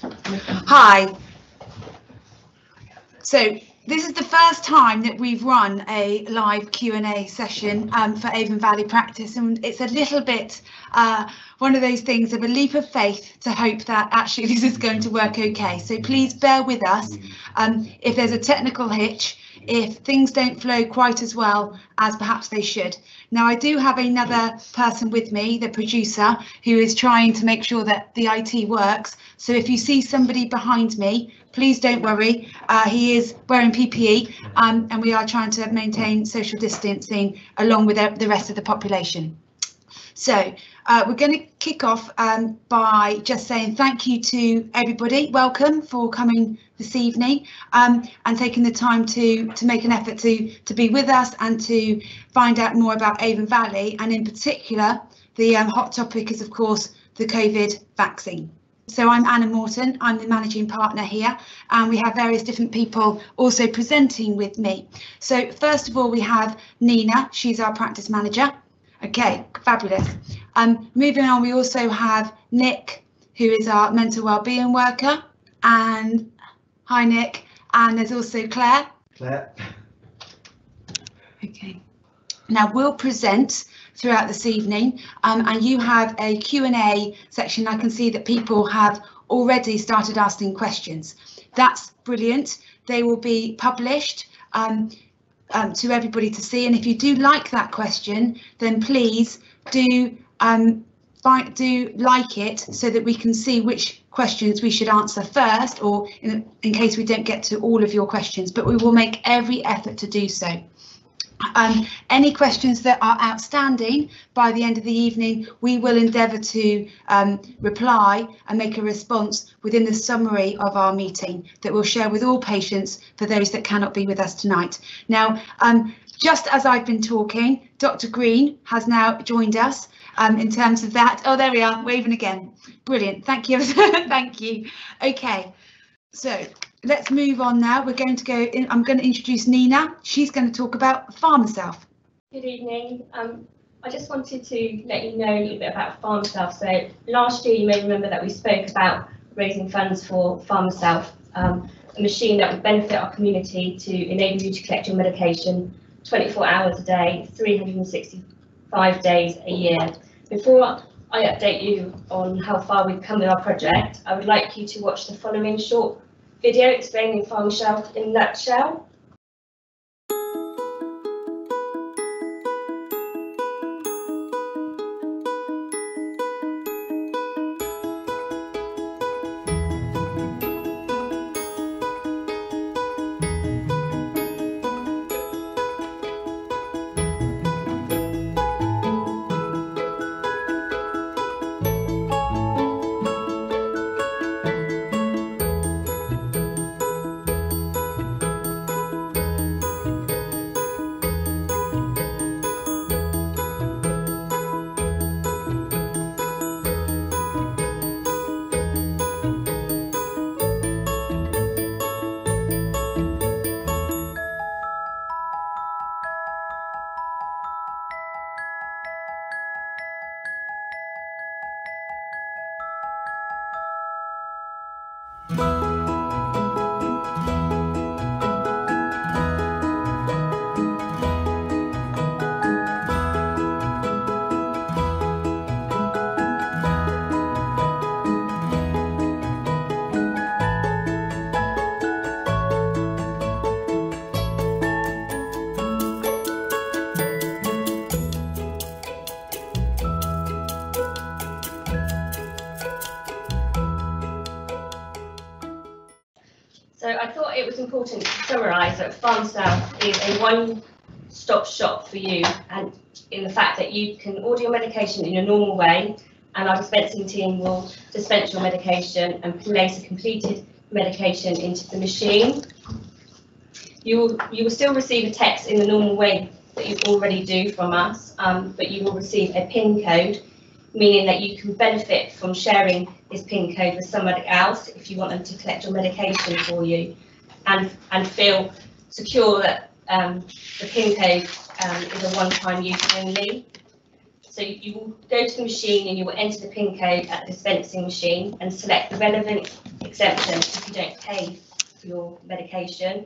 Hi. So this is the first time that we've run a live Q&A session um, for Avon Valley Practice and it's a little bit uh, one of those things of a leap of faith to hope that actually this is going to work okay. So please bear with us um, if there's a technical hitch, if things don't flow quite as well as perhaps they should. Now I do have another person with me, the producer, who is trying to make sure that the IT works. So if you see somebody behind me, please don't worry. Uh, he is wearing PPE um, and we are trying to maintain social distancing along with the rest of the population. So uh, we're going to kick off um, by just saying thank you to everybody. Welcome for coming this evening um, and taking the time to to make an effort to to be with us and to find out more about Avon Valley and in particular the um, hot topic is of course the COVID vaccine. So I'm Anna Morton, I'm the managing partner here, and we have various different people also presenting with me. So first of all, we have Nina, she's our practice manager. Okay, fabulous. Um, moving on, we also have Nick, who is our mental wellbeing worker, and hi Nick, and there's also Claire. Claire. Okay. Now we'll present throughout this evening um, and you have a Q&A section. I can see that people have already started asking questions. That's brilliant. They will be published. Um, um, to everybody to see. And if you do like that question, then please do um, find, do like it so that we can see which questions we should answer first or in, in case we don't get to all of your questions, but we will make every effort to do so. Um, any questions that are outstanding by the end of the evening, we will endeavour to um, reply and make a response within the summary of our meeting that we'll share with all patients for those that cannot be with us tonight. Now, um, just as I've been talking, Dr Green has now joined us um, in terms of that. Oh, there we are, waving again. Brilliant, thank you, thank you. Okay, so let's move on now. We're going to go in, I'm going to introduce Nina. She's going to talk about Farm PharmaSelf. Good evening. Um, I just wanted to let you know a little bit about Farm PharmaSelf. So last year you may remember that we spoke about raising funds for PharmaSelf, um, a machine that would benefit our community to enable you to collect your medication 24 hours a day, 365 days a year. Before I update you on how far we've come with our project, I would like you to watch the following short video explaining PharmaSelf in nutshell. That is a one-stop shop for you and in the fact that you can order your medication in a normal way and our dispensing team will dispense your medication and place a completed medication into the machine. You will, you will still receive a text in the normal way that you already do from us, um, but you will receive a PIN code, meaning that you can benefit from sharing this PIN code with somebody else if you want them to collect your medication for you and, and feel secure that um, the PIN code um, is a one-time use only. So you will go to the machine and you will enter the PIN code at the dispensing machine and select the relevant exemption if you don't pay for your medication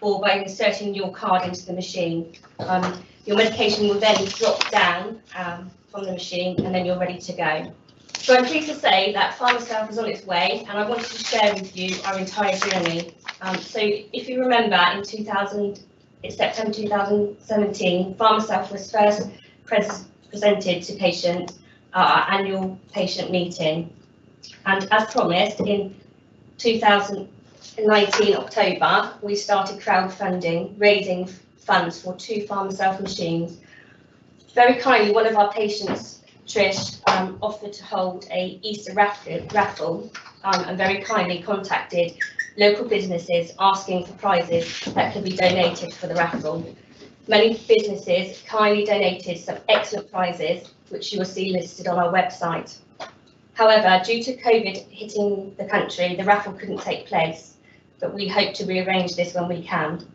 or by inserting your card into the machine. Um, your medication will then drop down um, from the machine and then you're ready to go. So I'm pleased to say that PharmaSelf is on its way and I wanted to share with you our entire journey. Um, so if you remember in 2000, it's September 2017, PharmaSelf was first pres presented to patients at our annual patient meeting. And as promised, in 2019 October, we started crowdfunding, raising funds for two PharmaSelf machines. Very kindly, one of our patients, Trish, um, offered to hold a Easter raffle, raffle um, and very kindly contacted local businesses asking for prizes that could be donated for the raffle. Many businesses kindly donated some excellent prizes, which you will see listed on our website. However, due to COVID hitting the country, the raffle couldn't take place, but we hope to rearrange this when we can.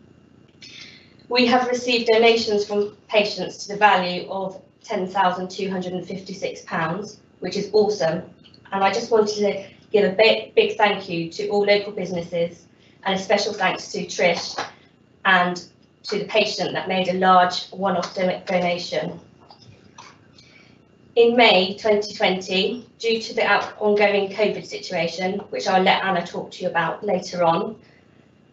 We have received donations from patients to the value of £10,256, which is awesome. And I just wanted to give a big, big thank you to all local businesses and a special thanks to Trish and to the patient that made a large one-off donation. In May 2020, due to the ongoing COVID situation, which I'll let Anna talk to you about later on,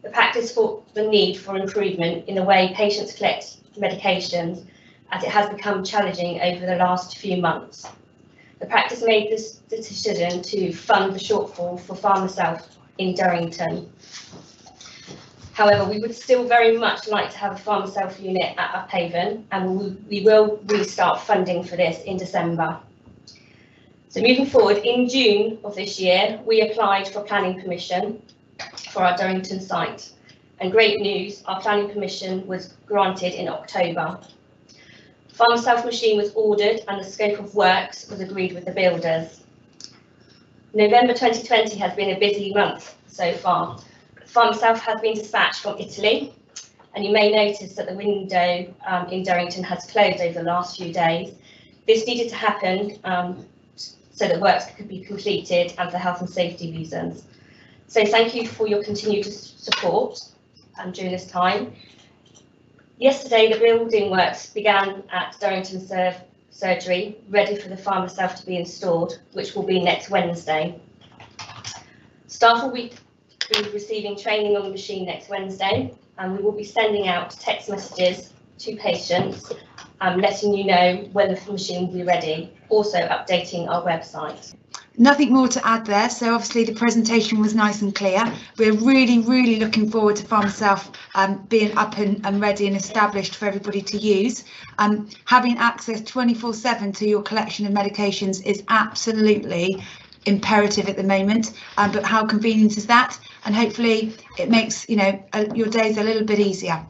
the practice for the need for improvement in the way patients collect medications as it has become challenging over the last few months. The practice made this decision to fund the shortfall for PharmaSelf in Durrington. However, we would still very much like to have a PharmaSelf unit at Upavon and we, we will restart funding for this in December. So moving forward, in June of this year, we applied for planning permission for our Durrington site. And great news, our planning permission was granted in October. PharmaSelf machine was ordered and the scope of works was agreed with the builders. November 2020 has been a busy month so far PharmaSelf has been dispatched from Italy, and you may notice that the window um, in Durrington has closed over the last few days. This needed to happen um, so that works could be completed and for health and safety reasons. So thank you for your continued support um, during this time. Yesterday, the building works began at Durrington Serve Surgery, ready for the PharmaSelf to be installed, which will be next Wednesday. Staff will be be receiving training on the machine next Wednesday, and we will be sending out text messages to patients, um, letting you know when the machine will be ready, also updating our website. Nothing more to add there. So obviously the presentation was nice and clear. We're really, really looking forward to PharmaSelf um, being up and, and, ready and established for everybody to use. Um, having access 24 7 to your collection of medications is absolutely imperative at the moment, um, but how convenient is that? And hopefully it makes you know a, your days a little bit easier.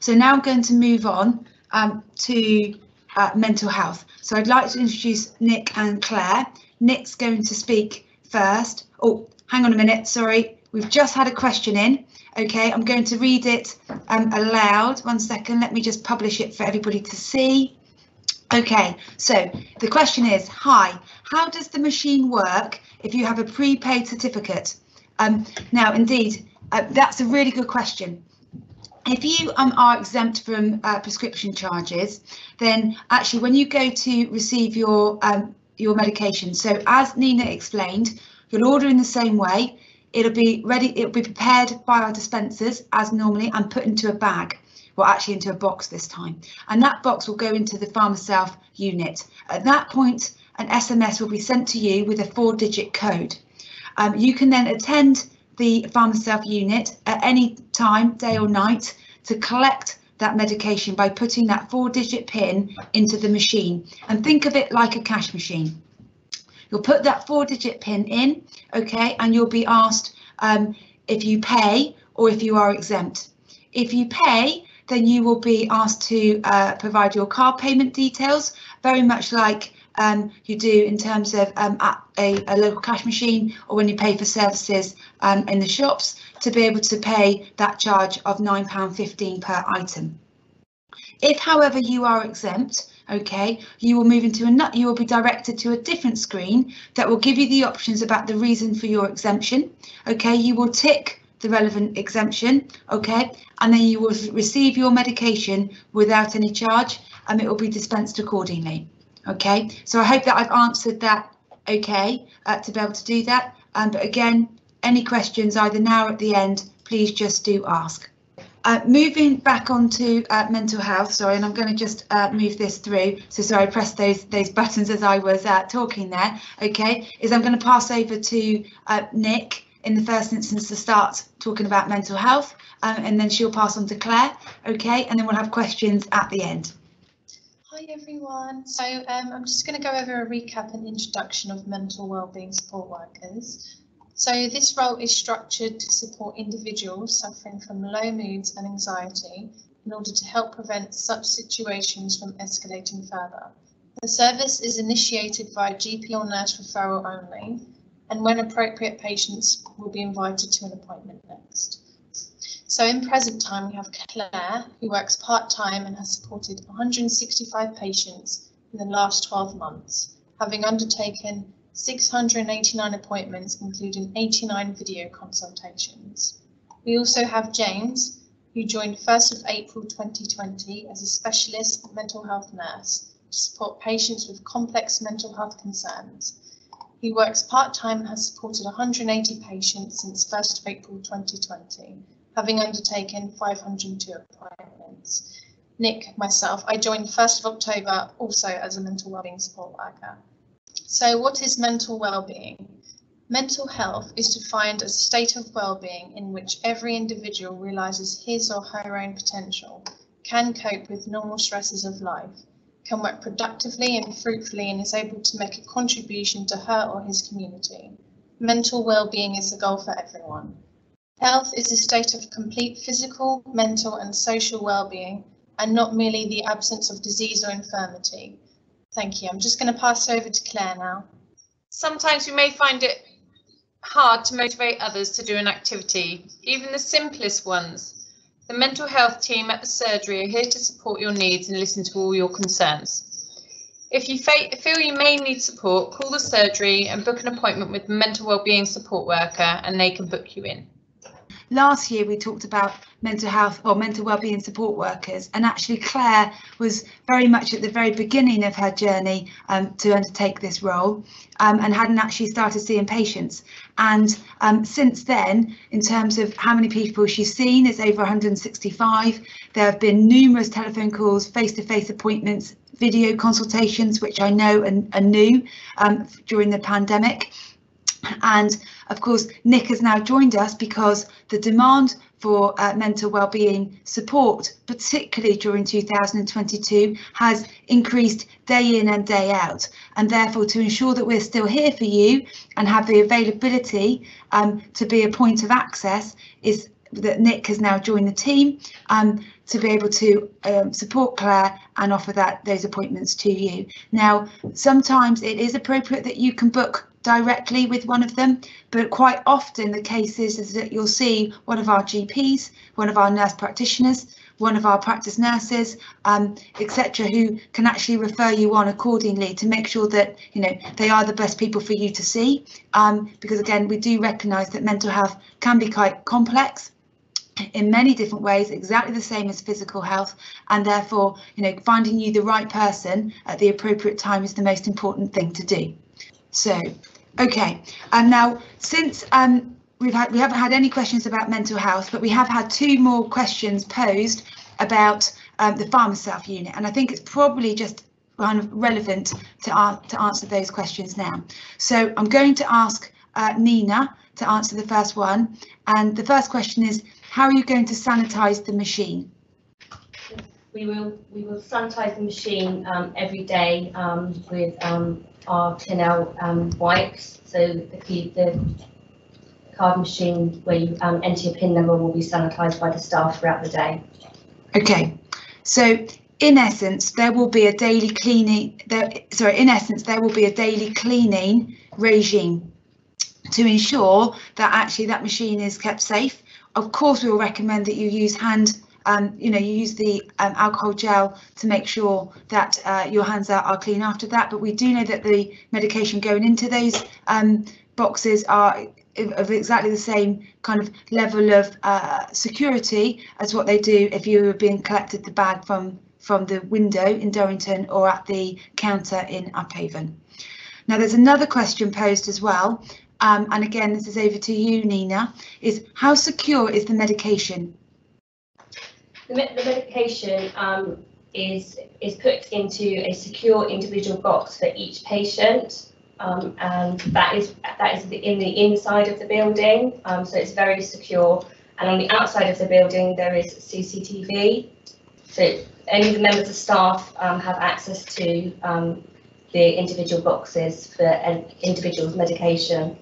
So now I'm going to move on um, to uh, mental health. So I'd like to introduce Nick and Claire. Nick's going to speak first. Oh, hang on a minute, sorry. We've just had a question in. Okay, I'm going to read it um, aloud. One second, let me just publish it for everybody to see. Okay, so the question is, hi, how does the machine work if you have a prepaid certificate? Um, now, indeed, uh, that's a really good question. If you um, are exempt from uh, prescription charges, then actually when you go to receive your um, your medication, so as Nina explained, you'll order in the same way. It'll be ready, it'll be prepared by our dispensers as normally and put into a bag well actually into a box this time and that box will go into the PharmaSelf unit. At that point an SMS will be sent to you with a four digit code. Um, you can then attend the PharmaSelf unit at any time, day or night, to collect that medication by putting that four digit pin into the machine and think of it like a cash machine. You'll put that four digit pin in, okay, and you'll be asked um, if you pay or if you are exempt. If you pay, then you will be asked to uh, provide your card payment details, very much like um, you do in terms of um, at a, a, local cash machine or when you pay for services um, in the shops to be able to pay that charge of £9.15 per item. If, however, you are exempt, okay, you will move into a you will be directed to a different screen that will give you the options about the reason for your exemption. Okay, you will tick the relevant exemption, okay, and then you will receive your medication without any charge and it will be dispensed accordingly. Okay, so I hope that I've answered that okay uh, to be able to do that. Um, but again, any questions either now or at the end, please just do ask. Uh, moving back onto uh, mental health, sorry, and I'm going to just uh, move this through. So sorry, I pressed those those buttons as I was uh, talking there. Okay, is I'm going to pass over to uh, Nick in the first instance to start talking about mental health, um, and then she'll pass on to Claire. Okay, and then we'll have questions at the end. Hi everyone. So um, I'm just going to go over a recap and introduction of mental wellbeing support workers. So this role is structured to support individuals suffering from low moods and anxiety in order to help prevent such situations from escalating further. The service is initiated via GP or nurse referral only, and when appropriate, patients will be invited to an appointment next. So in present time, we have Claire, who works part-time and has supported 165 patients in the last 12 months, having undertaken 689 appointments, including 89 video consultations. We also have James, who joined 1st of April 2020 as a specialist mental health nurse to support patients with complex mental health concerns. He works part-time and has supported 180 patients since 1st of April 2020, having undertaken 502 appointments. Nick, myself, I joined 1st of October also as a mental wellbeing support worker. So what is mental well-being? Mental health is defined as a state of well-being in which every individual realizes his or her own potential, can cope with normal stresses of life, can work productively and fruitfully and is able to make a contribution to her or his community. Mental well-being is the goal for everyone. Health is a state of complete physical, mental and social well-being and not merely the absence of disease or infirmity. Thank you. I'm just going to pass over to Claire now. Sometimes we may find it hard to motivate others to do an activity, even the simplest ones. The mental health team at the surgery are here to support your needs and listen to all your concerns. If you feel you may need support, call the surgery and book an appointment with the mental wellbeing support worker and they can book you in. Last year we talked about mental health or mental wellbeing support workers and actually Claire was very much at the very beginning of her journey um, to undertake this role um, and hadn't actually started seeing patients. And um, since then in terms of how many people she's seen is over 165 there have been numerous telephone calls face-to-face -face appointments video consultations which I know are, are new um, during the pandemic. And of course, Nick has now joined us because the demand for uh, mental wellbeing support, particularly during 2022, has increased day in and day out. And therefore, to ensure that we're still here for you and have the availability um, to be a point of access is that Nick has now joined the team um, to be able to um, support Claire and offer that those appointments to you. Now, sometimes it is appropriate that you can book directly with one of them, but quite often the case is, is that you'll see one of our GPs, one of our nurse practitioners, one of our practice nurses, um, etc., who can actually refer you on accordingly to make sure that you know they are the best people for you to see. Um, because again, we do recognise that mental health can be quite complex in many different ways, exactly the same as physical health, and therefore, you know, finding you the right person at the appropriate time is the most important thing to do. So Okay, and now since um, we've had we haven't had any questions about mental health, but we have had two more questions posed about um, the PharmaSelf unit, and I think it's probably just kind of relevant to, uh, to answer those questions now. So I'm going to ask uh, Nina to answer the first one, and the first question is, how are you going to sanitize the machine? We will we will sanitize the machine um, every day um, with our Clinell um, wipes. So the the card machine where you um, enter your PIN number will be sanitised by the staff throughout the day. Okay, so in essence, there will be a daily cleaning. There, sorry, in essence, there will be a daily cleaning regime to ensure that actually that machine is kept safe. Of course, we will recommend that you use hand um, you know, you use the um, alcohol gel to make sure that uh, your hands are, are clean after that. But we do know that the medication going into those um, boxes are of exactly the same kind of level of uh, security as what they do if you were being collected the bag from from the window in Durrington or at the counter in Upavon. Now there's another question posed as well, um, and again this is over to you Nina, is how secure is the medication? The, the medication um, is is put into a secure individual box for each patient, um, and that is that is in the inside of the building, um, so it's very secure. And on the outside of the building there is CCTV, so any of the members of staff um, have access to um, the individual boxes for an individual's medication.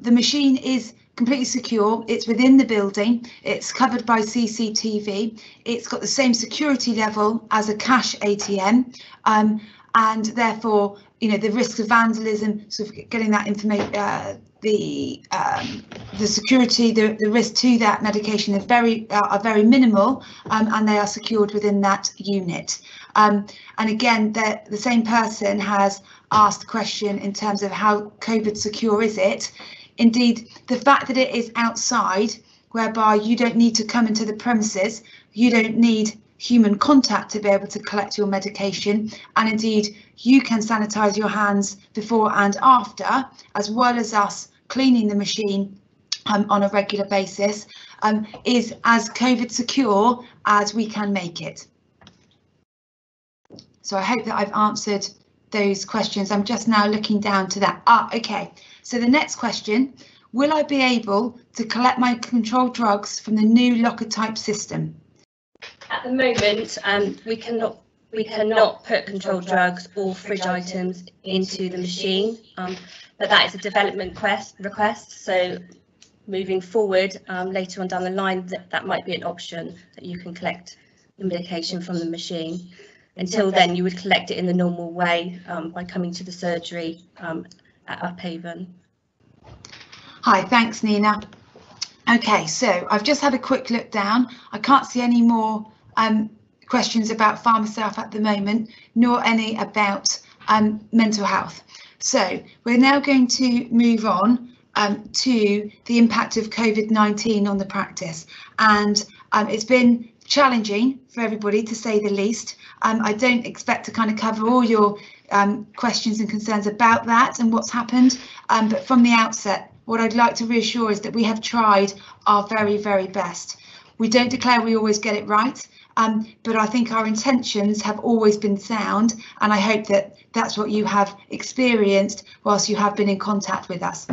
The machine is completely secure. It's within the building. It's covered by CCTV. It's got the same security level as a cash ATM. Um, and therefore, you know, the risks of vandalism, sort of getting that information, uh, the um, the security, the, the risk to that medication is very uh, are very minimal, um, and they are secured within that unit. Um, and again, the the same person has asked the question in terms of how COVID secure is it. Indeed, the fact that it is outside, whereby you don't need to come into the premises, you don't need human contact to be able to collect your medication and indeed you can sanitize your hands before and after as well as us cleaning the machine um, on a regular basis um, is as COVID secure as we can make it. So I hope that I've answered those questions. I'm just now looking down to that. Ah, okay. So the next question, will I be able to collect my controlled drugs from the new locker type system? At the moment, um, we cannot we cannot put controlled drugs or fridge items into the machine, um, but that is a development quest, request. So moving forward, um, later on down the line, that, that might be an option that you can collect medication from the machine. Until then, you would collect it in the normal way um, by coming to the surgery um, at Upavon. Hi, thanks Nina. Okay, so I've just had a quick look down. I can't see any more um, questions about PharmaSelf at the moment, nor any about um, mental health. So we're now going to move on um, to the impact of COVID-19 on the practice. And um, it's been challenging for everybody to say the least. Um, I don't expect to kind of cover all your um, questions and concerns about that and what's happened, um, but from the outset, what I'd like to reassure is that we have tried our very, very best. We don't declare we always get it right, um, but I think our intentions have always been sound, and I hope that that's what you have experienced whilst you have been in contact with us.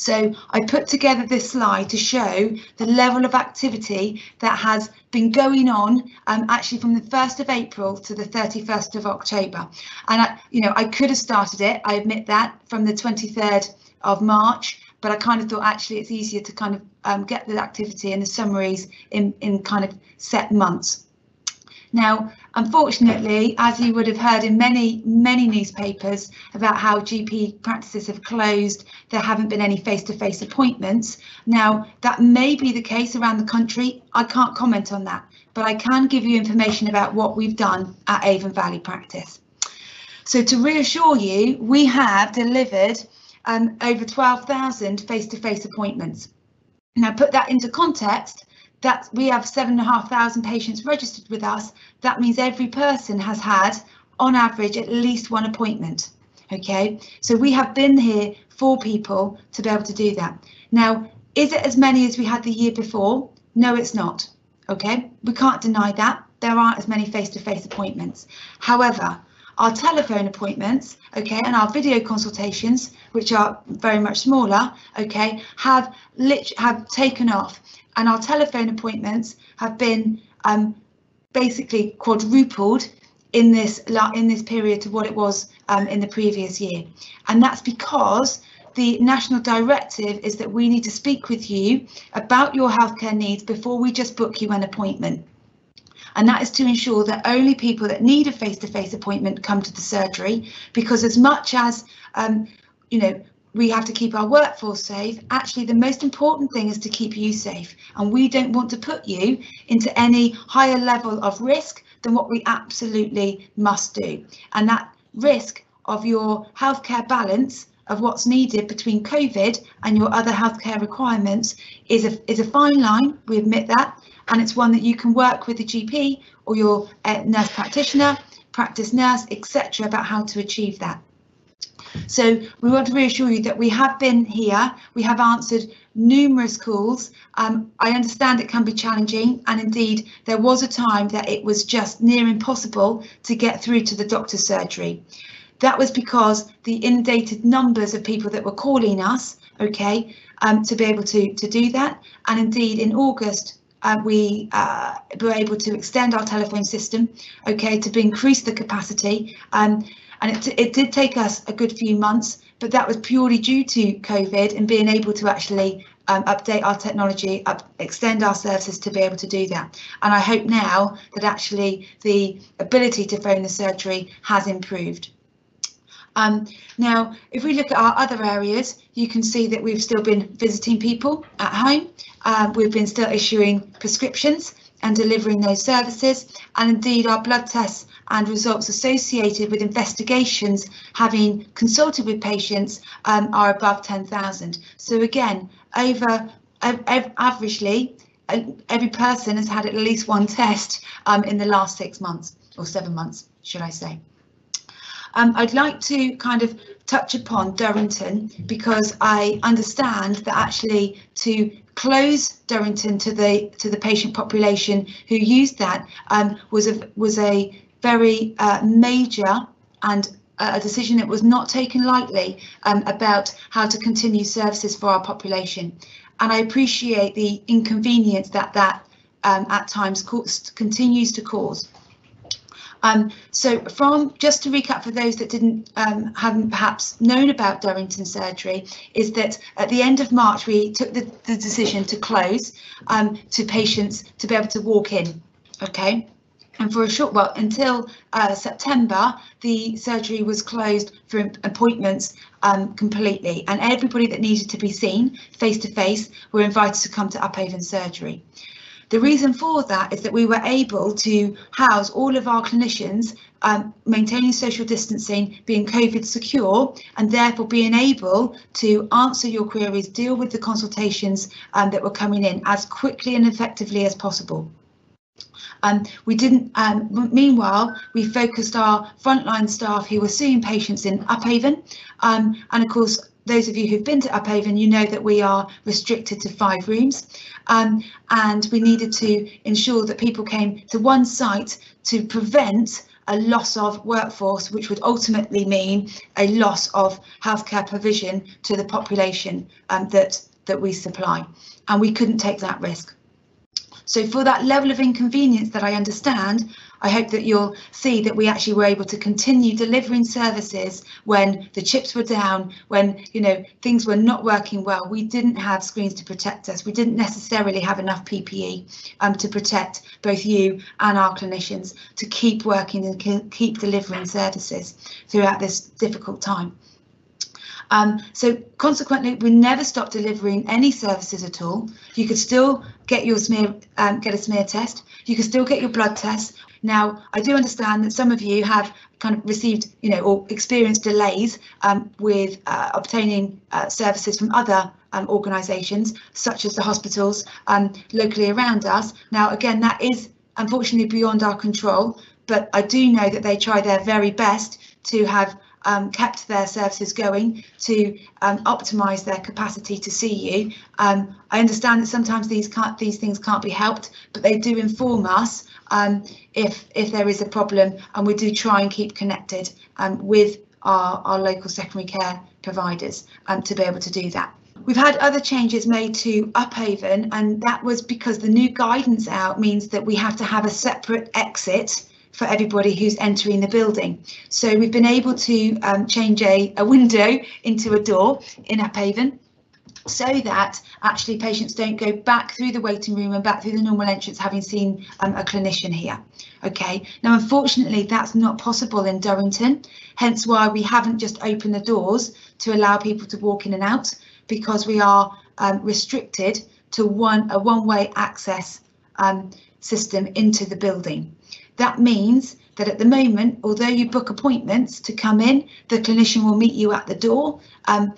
So I put together this slide to show the level of activity that has been going on um, actually from the 1st of April to the 31st of October. And I, you know, I could have started it, I admit that, from the 23rd of March, but I kind of thought actually it's easier to kind of um, get the activity and the summaries in, in kind of set months. Now, unfortunately, as you would have heard in many, many newspapers about how GP practices have closed, there haven't been any face-to-face -face appointments. Now, that may be the case around the country. I can't comment on that, but I can give you information about what we've done at Avon Valley Practice. So to reassure you, we have delivered um, over 12,000 face-to-face appointments. Now, put that into context, that we have seven and a half thousand patients registered with us. That means every person has had, on average, at least one appointment. Okay, so we have been here for people to be able to do that. Now, is it as many as we had the year before? No, it's not. Okay, we can't deny that. There aren't as many face-to-face -face appointments. However, our telephone appointments, okay, and our video consultations, which are very much smaller, okay, have lit have taken off, and our telephone appointments have been um, basically quadrupled in this in this period to what it was um, in the previous year, and that's because the national directive is that we need to speak with you about your healthcare needs before we just book you an appointment and that is to ensure that only people that need a face-to-face -face appointment come to the surgery because as much as um, you know we have to keep our workforce safe. Actually, the most important thing is to keep you safe. And we don't want to put you into any higher level of risk than what we absolutely must do. And that risk of your healthcare balance of what's needed between COVID and your other healthcare requirements is a, is a fine line, we admit that, and it's one that you can work with the GP or your uh, nurse practitioner, practice nurse, etc. about how to achieve that. So we want to reassure you that we have been here, we have answered numerous calls. Um, I understand it can be challenging and indeed there was a time that it was just near impossible to get through to the doctor's surgery. That was because the inundated numbers of people that were calling us, okay, um, to be able to, to do that. And indeed in August, uh, we uh, were able to extend our telephone system, okay, to increase the capacity. Um, and it, it did take us a good few months, but that was purely due to COVID and being able to actually um, update our technology, up, extend our services to be able to do that. And I hope now that actually the ability to phone the surgery has improved. Um, now, if we look at our other areas, you can see that we've still been visiting people at home. Um, we've been still issuing prescriptions and delivering those services. And indeed, our blood tests and results associated with investigations having consulted with patients um, are above 10,000. So again, over averagely, every person has had at least one test um, in the last six months or seven months, should I say. Um, I'd like to kind of touch upon Durrington because I understand that actually to close Durrington to the to the patient population who used that um, was a was a very uh, major and a decision that was not taken lightly um, about how to continue services for our population. And I appreciate the inconvenience that that um, at times continues to cause. Um, so from just to recap for those that didn't um, haven't perhaps known about Durrington surgery is that at the end of March we took the, the decision to close um, to patients to be able to walk in. Okay. And for a short while until uh, September, the surgery was closed for appointments um, completely, and everybody that needed to be seen face to face were invited to come to Upavon surgery. The reason for that is that we were able to house all of our clinicians um, maintaining social distancing, being COVID secure, and therefore being able to answer your queries, deal with the consultations um, that were coming in as quickly and effectively as possible. Um, we didn't. Um, meanwhile, we focused our frontline staff who were seeing patients in Upavon, um, and of course, those of you who've been to Upavon, you know that we are restricted to five rooms um, and we needed to ensure that people came to one site to prevent a loss of workforce, which would ultimately mean a loss of healthcare provision to the population um, that, that we supply. And we couldn't take that risk. So for that level of inconvenience that I understand, I hope that you'll see that we actually were able to continue delivering services when the chips were down, when you know things were not working well. We didn't have screens to protect us. We didn't necessarily have enough PPE um, to protect both you and our clinicians to keep working and keep delivering services throughout this difficult time. Um, so consequently, we never stopped delivering any services at all. You could still get your smear, um, get a smear test. You could still get your blood test. Now, I do understand that some of you have kind of received, you know, or experienced delays um, with uh, obtaining uh, services from other um, organisations, such as the hospitals um, locally around us. Now, again, that is unfortunately beyond our control, but I do know that they try their very best to have um, kept their services going to um, optimise their capacity to see you. Um, I understand that sometimes these can't, these things can't be helped, but they do inform us um, if if there is a problem, and we do try and keep connected um, with our, our local secondary care providers um, to be able to do that. We've had other changes made to Upavon, and that was because the new guidance out means that we have to have a separate exit for everybody who's entering the building. So we've been able to um, change a, a window into a door in Upavon. so that actually patients don't go back through the waiting room and back through the normal entrance having seen um, a clinician here. Okay, now unfortunately that's not possible in Durrington, hence why we haven't just opened the doors to allow people to walk in and out because we are um, restricted to one a one-way access um, system into the building. That means that at the moment, although you book appointments to come in, the clinician will meet you at the door. Um,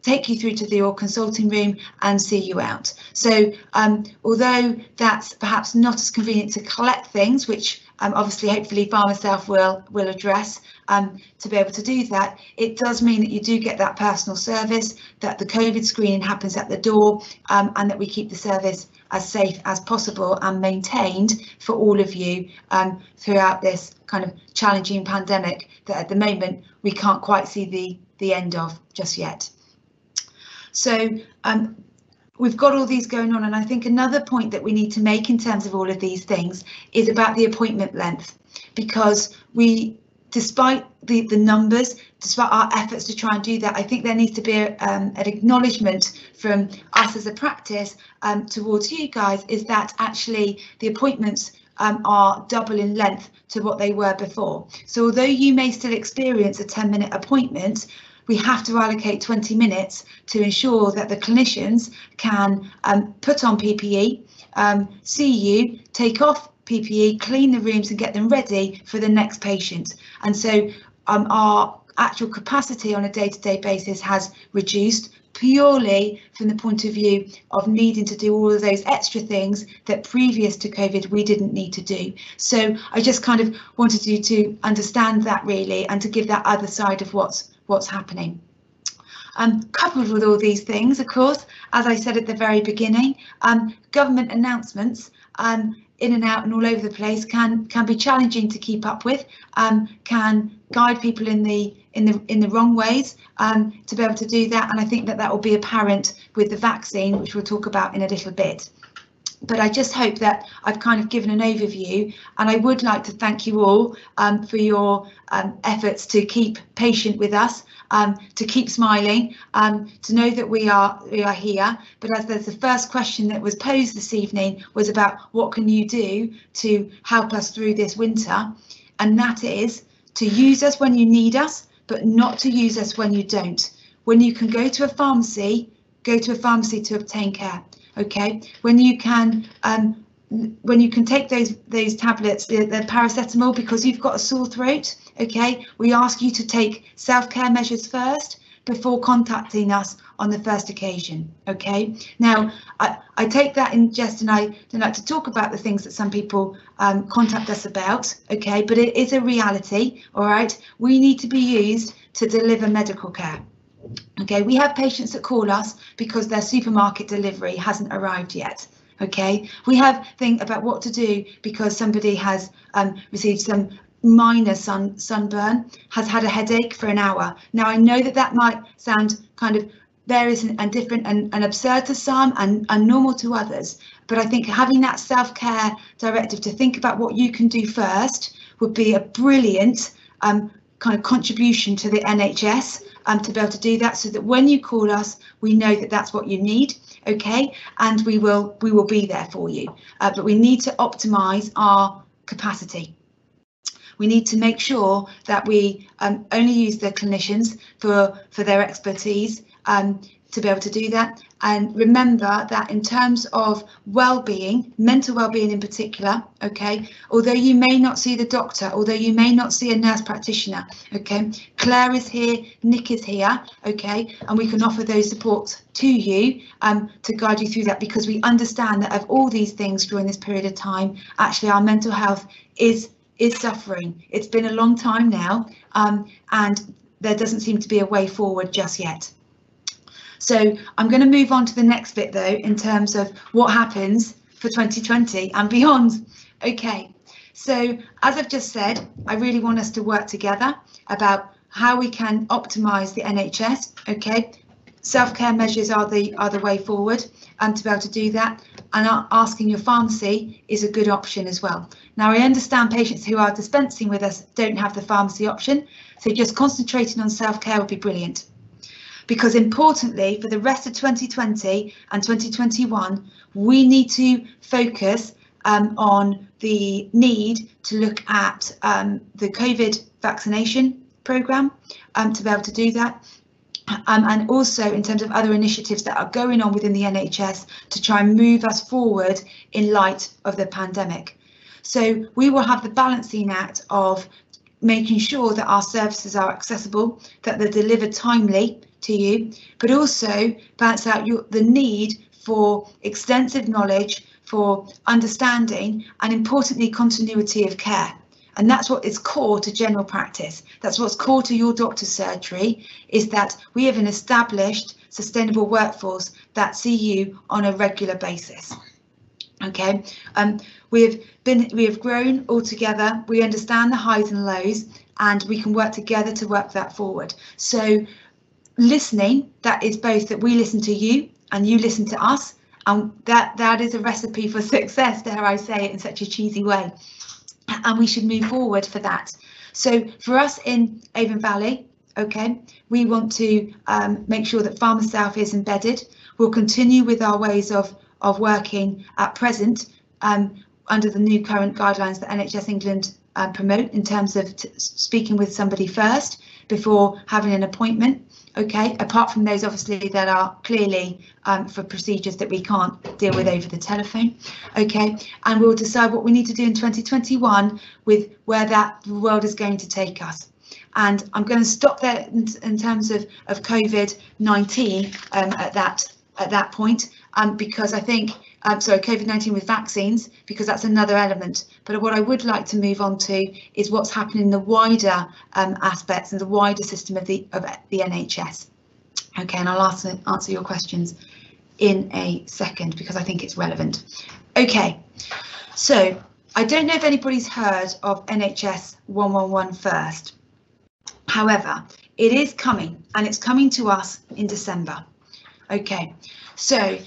take you through to the your consulting room and see you out. So um, although that's perhaps not as convenient to collect things, which um, obviously hopefully Pharmaself will will address um, to be able to do that, it does mean that you do get that personal service, that the COVID screening happens at the door um, and that we keep the service as safe as possible and maintained for all of you um, throughout this kind of challenging pandemic that at the moment we can't quite see the the end of just yet. So um, we've got all these going on and I think another point that we need to make in terms of all of these things is about the appointment length because we despite the the numbers despite our efforts to try and do that I think there needs to be a, um, an acknowledgement from us as a practice um, towards you guys is that actually the appointments um, are double in length to what they were before. So although you may still experience a 10 minute appointment we have to allocate 20 minutes to ensure that the clinicians can um, put on PPE, um, see you, take off PPE, clean the rooms and get them ready for the next patient. And so um, our actual capacity on a day-to-day -day basis has reduced purely from the point of view of needing to do all of those extra things that previous to COVID we didn't need to do. So I just kind of wanted you to understand that really and to give that other side of what's what's happening. Um, coupled with all these things, of course, as I said at the very beginning, um, government announcements um, in and out and all over the place can can be challenging to keep up with, um, can guide people in the in the in the wrong ways um, to be able to do that. And I think that that will be apparent with the vaccine, which we'll talk about in a little bit but I just hope that I've kind of given an overview and I would like to thank you all um, for your um, efforts to keep patient with us, um, to keep smiling, um, to know that we are we are here. But as there's the first question that was posed this evening was about what can you do to help us through this winter? And that is to use us when you need us, but not to use us when you don't. When you can go to a pharmacy, go to a pharmacy to obtain care okay? When you can um, when you can take those those tablets the, the paracetamol because you've got a sore throat okay? We ask you to take self-care measures first before contacting us on the first occasion okay? Now I, I take that in jest and I don't like to talk about the things that some people um, contact us about okay? But it is a reality all right? We need to be used to deliver medical care Okay, we have patients that call us because their supermarket delivery hasn't arrived yet. Okay, we have think about what to do because somebody has um, received some minor sun sunburn, has had a headache for an hour. Now I know that that might sound kind of various and, and different and, and, absurd to some and, and normal to others, but I think having that self-care directive to think about what you can do first would be a brilliant um, kind of contribution to the NHS um, to be able to do that so that when you call us, we know that that's what you need. OK, and we will we will be there for you. Uh, but we need to optimize our capacity. We need to make sure that we um, only use the clinicians for for their expertise um, to be able to do that. And remember that in terms of well-being, mental well-being in particular, okay, although you may not see the doctor, although you may not see a nurse practitioner, okay, Claire is here, Nick is here, okay, and we can offer those supports to you um, to guide you through that because we understand that of all these things during this period of time, actually our mental health is is suffering. It's been a long time now, um, and there doesn't seem to be a way forward just yet. So I'm going to move on to the next bit though, in terms of what happens for 2020 and beyond. Okay, so as I've just said, I really want us to work together about how we can optimise the NHS. Okay, self-care measures are the are the way forward, and to be able to do that, and asking your pharmacy is a good option as well. Now I understand patients who are dispensing with us don't have the pharmacy option, so just concentrating on self-care would be brilliant. Because importantly for the rest of 2020 and 2021 we need to focus um, on the need to look at um, the COVID vaccination programme um, to be able to do that um, and also in terms of other initiatives that are going on within the NHS to try and move us forward in light of the pandemic. So we will have the balancing act of making sure that our services are accessible, that they're delivered timely to you, but also balance out your, the need for extensive knowledge, for understanding, and importantly, continuity of care. And that's what is core to general practice. That's what's core to your doctor's surgery is that we have an established sustainable workforce that see you on a regular basis. Okay, um, we have been we have grown all together. We understand the highs and lows, and we can work together to work that forward. So, listening that is both that we listen to you and you listen to us, and that that is a recipe for success. Dare I say it in such a cheesy way? and we should move forward for that. So for us in Avon Valley, okay, we want to um, make sure that PharmaSelf is embedded. We'll continue with our ways of, of working at present um, under the new current guidelines that NHS England uh, promote in terms of speaking with somebody first before having an appointment okay apart from those obviously that are clearly um, for procedures that we can't deal with over the telephone okay and we'll decide what we need to do in 2021 with where that world is going to take us and I'm going to stop there in, in terms of of COVID-19 um, at that at that point um, because I think um, sorry, COVID-19 with vaccines, because that's another element. But what I would like to move on to is what's happening in the wider um, aspects and the wider system of the of the NHS. Okay, and I'll answer, answer your questions in a second because I think it's relevant. Okay, so I don't know if anybody's heard of NHS 111 first. However, it is coming and it's coming to us in December. Okay, so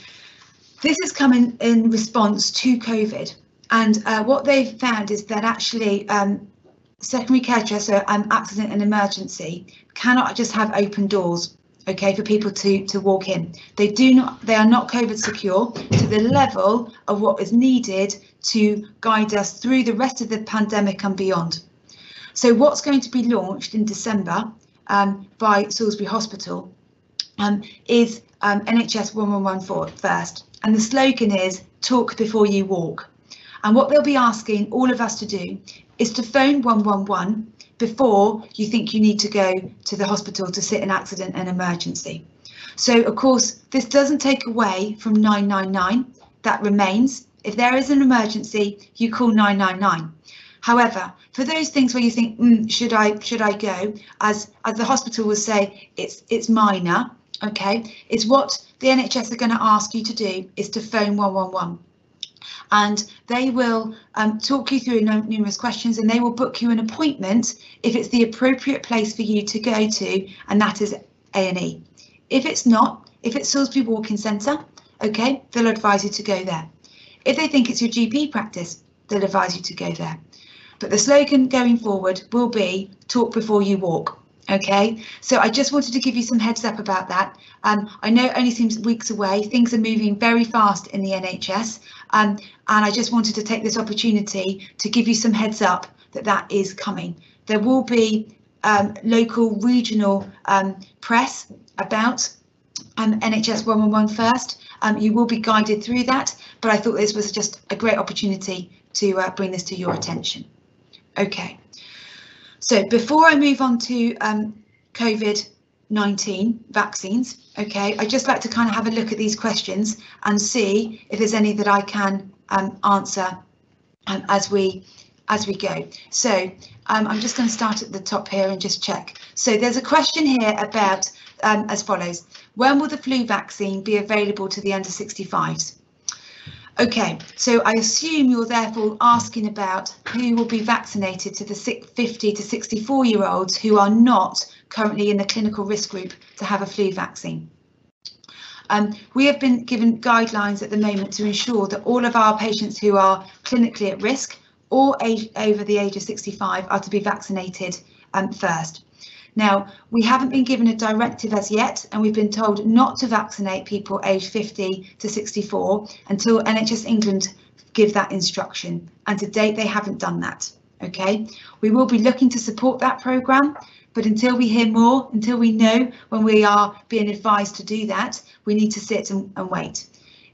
this is coming in response to COVID. And uh, what they've found is that actually um, secondary so um, accident and emergency, cannot just have open doors, okay, for people to to walk in. They do not, they are not COVID secure to the level of what is needed to guide us through the rest of the pandemic and beyond. So what's going to be launched in December um, by Salisbury Hospital um, is um, NHS 1114 first. And the slogan is talk before you walk. And what they'll be asking all of us to do is to phone 111 before you think you need to go to the hospital to sit an accident and emergency. So of course, this doesn't take away from 999, that remains. If there is an emergency, you call 999. However, for those things where you think, mm, should I should I go, as as the hospital will say, it's it's minor, okay, is what the NHS are going to ask you to do is to phone 111 and they will um, talk you through numerous questions and they will book you an appointment if it's the appropriate place for you to go to and that is A&E. If it's not, if it's Salisbury Walk-in Centre, okay, they'll advise you to go there. If they think it's your GP practice, they'll advise you to go there. But the slogan going forward will be talk before you walk. Okay, so I just wanted to give you some heads up about that. Um, I know it only seems weeks away. Things are moving very fast in the NHS, um, and I just wanted to take this opportunity to give you some heads up that that is coming. There will be um, local, regional um, press about um, NHS 111 first. Um, you will be guided through that, but I thought this was just a great opportunity to uh, bring this to your attention. Okay. So before I move on to um, COVID-19 vaccines, okay, I'd just like to kind of have a look at these questions and see if there's any that I can um, answer um, as we as we go. So um, I'm just going to start at the top here and just check. So there's a question here about um, as follows. When will the flu vaccine be available to the under 65s? Okay, so I assume you're therefore asking about who will be vaccinated to the 50 to 64 year olds who are not currently in the clinical risk group to have a flu vaccine. Um, we have been given guidelines at the moment to ensure that all of our patients who are clinically at risk or age, over the age of 65 are to be vaccinated um, first. Now, we haven't been given a directive as yet, and we've been told not to vaccinate people aged 50 to 64 until NHS England give that instruction. And to date, they haven't done that. OK, we will be looking to support that programme, but until we hear more, until we know when we are being advised to do that, we need to sit and, and wait.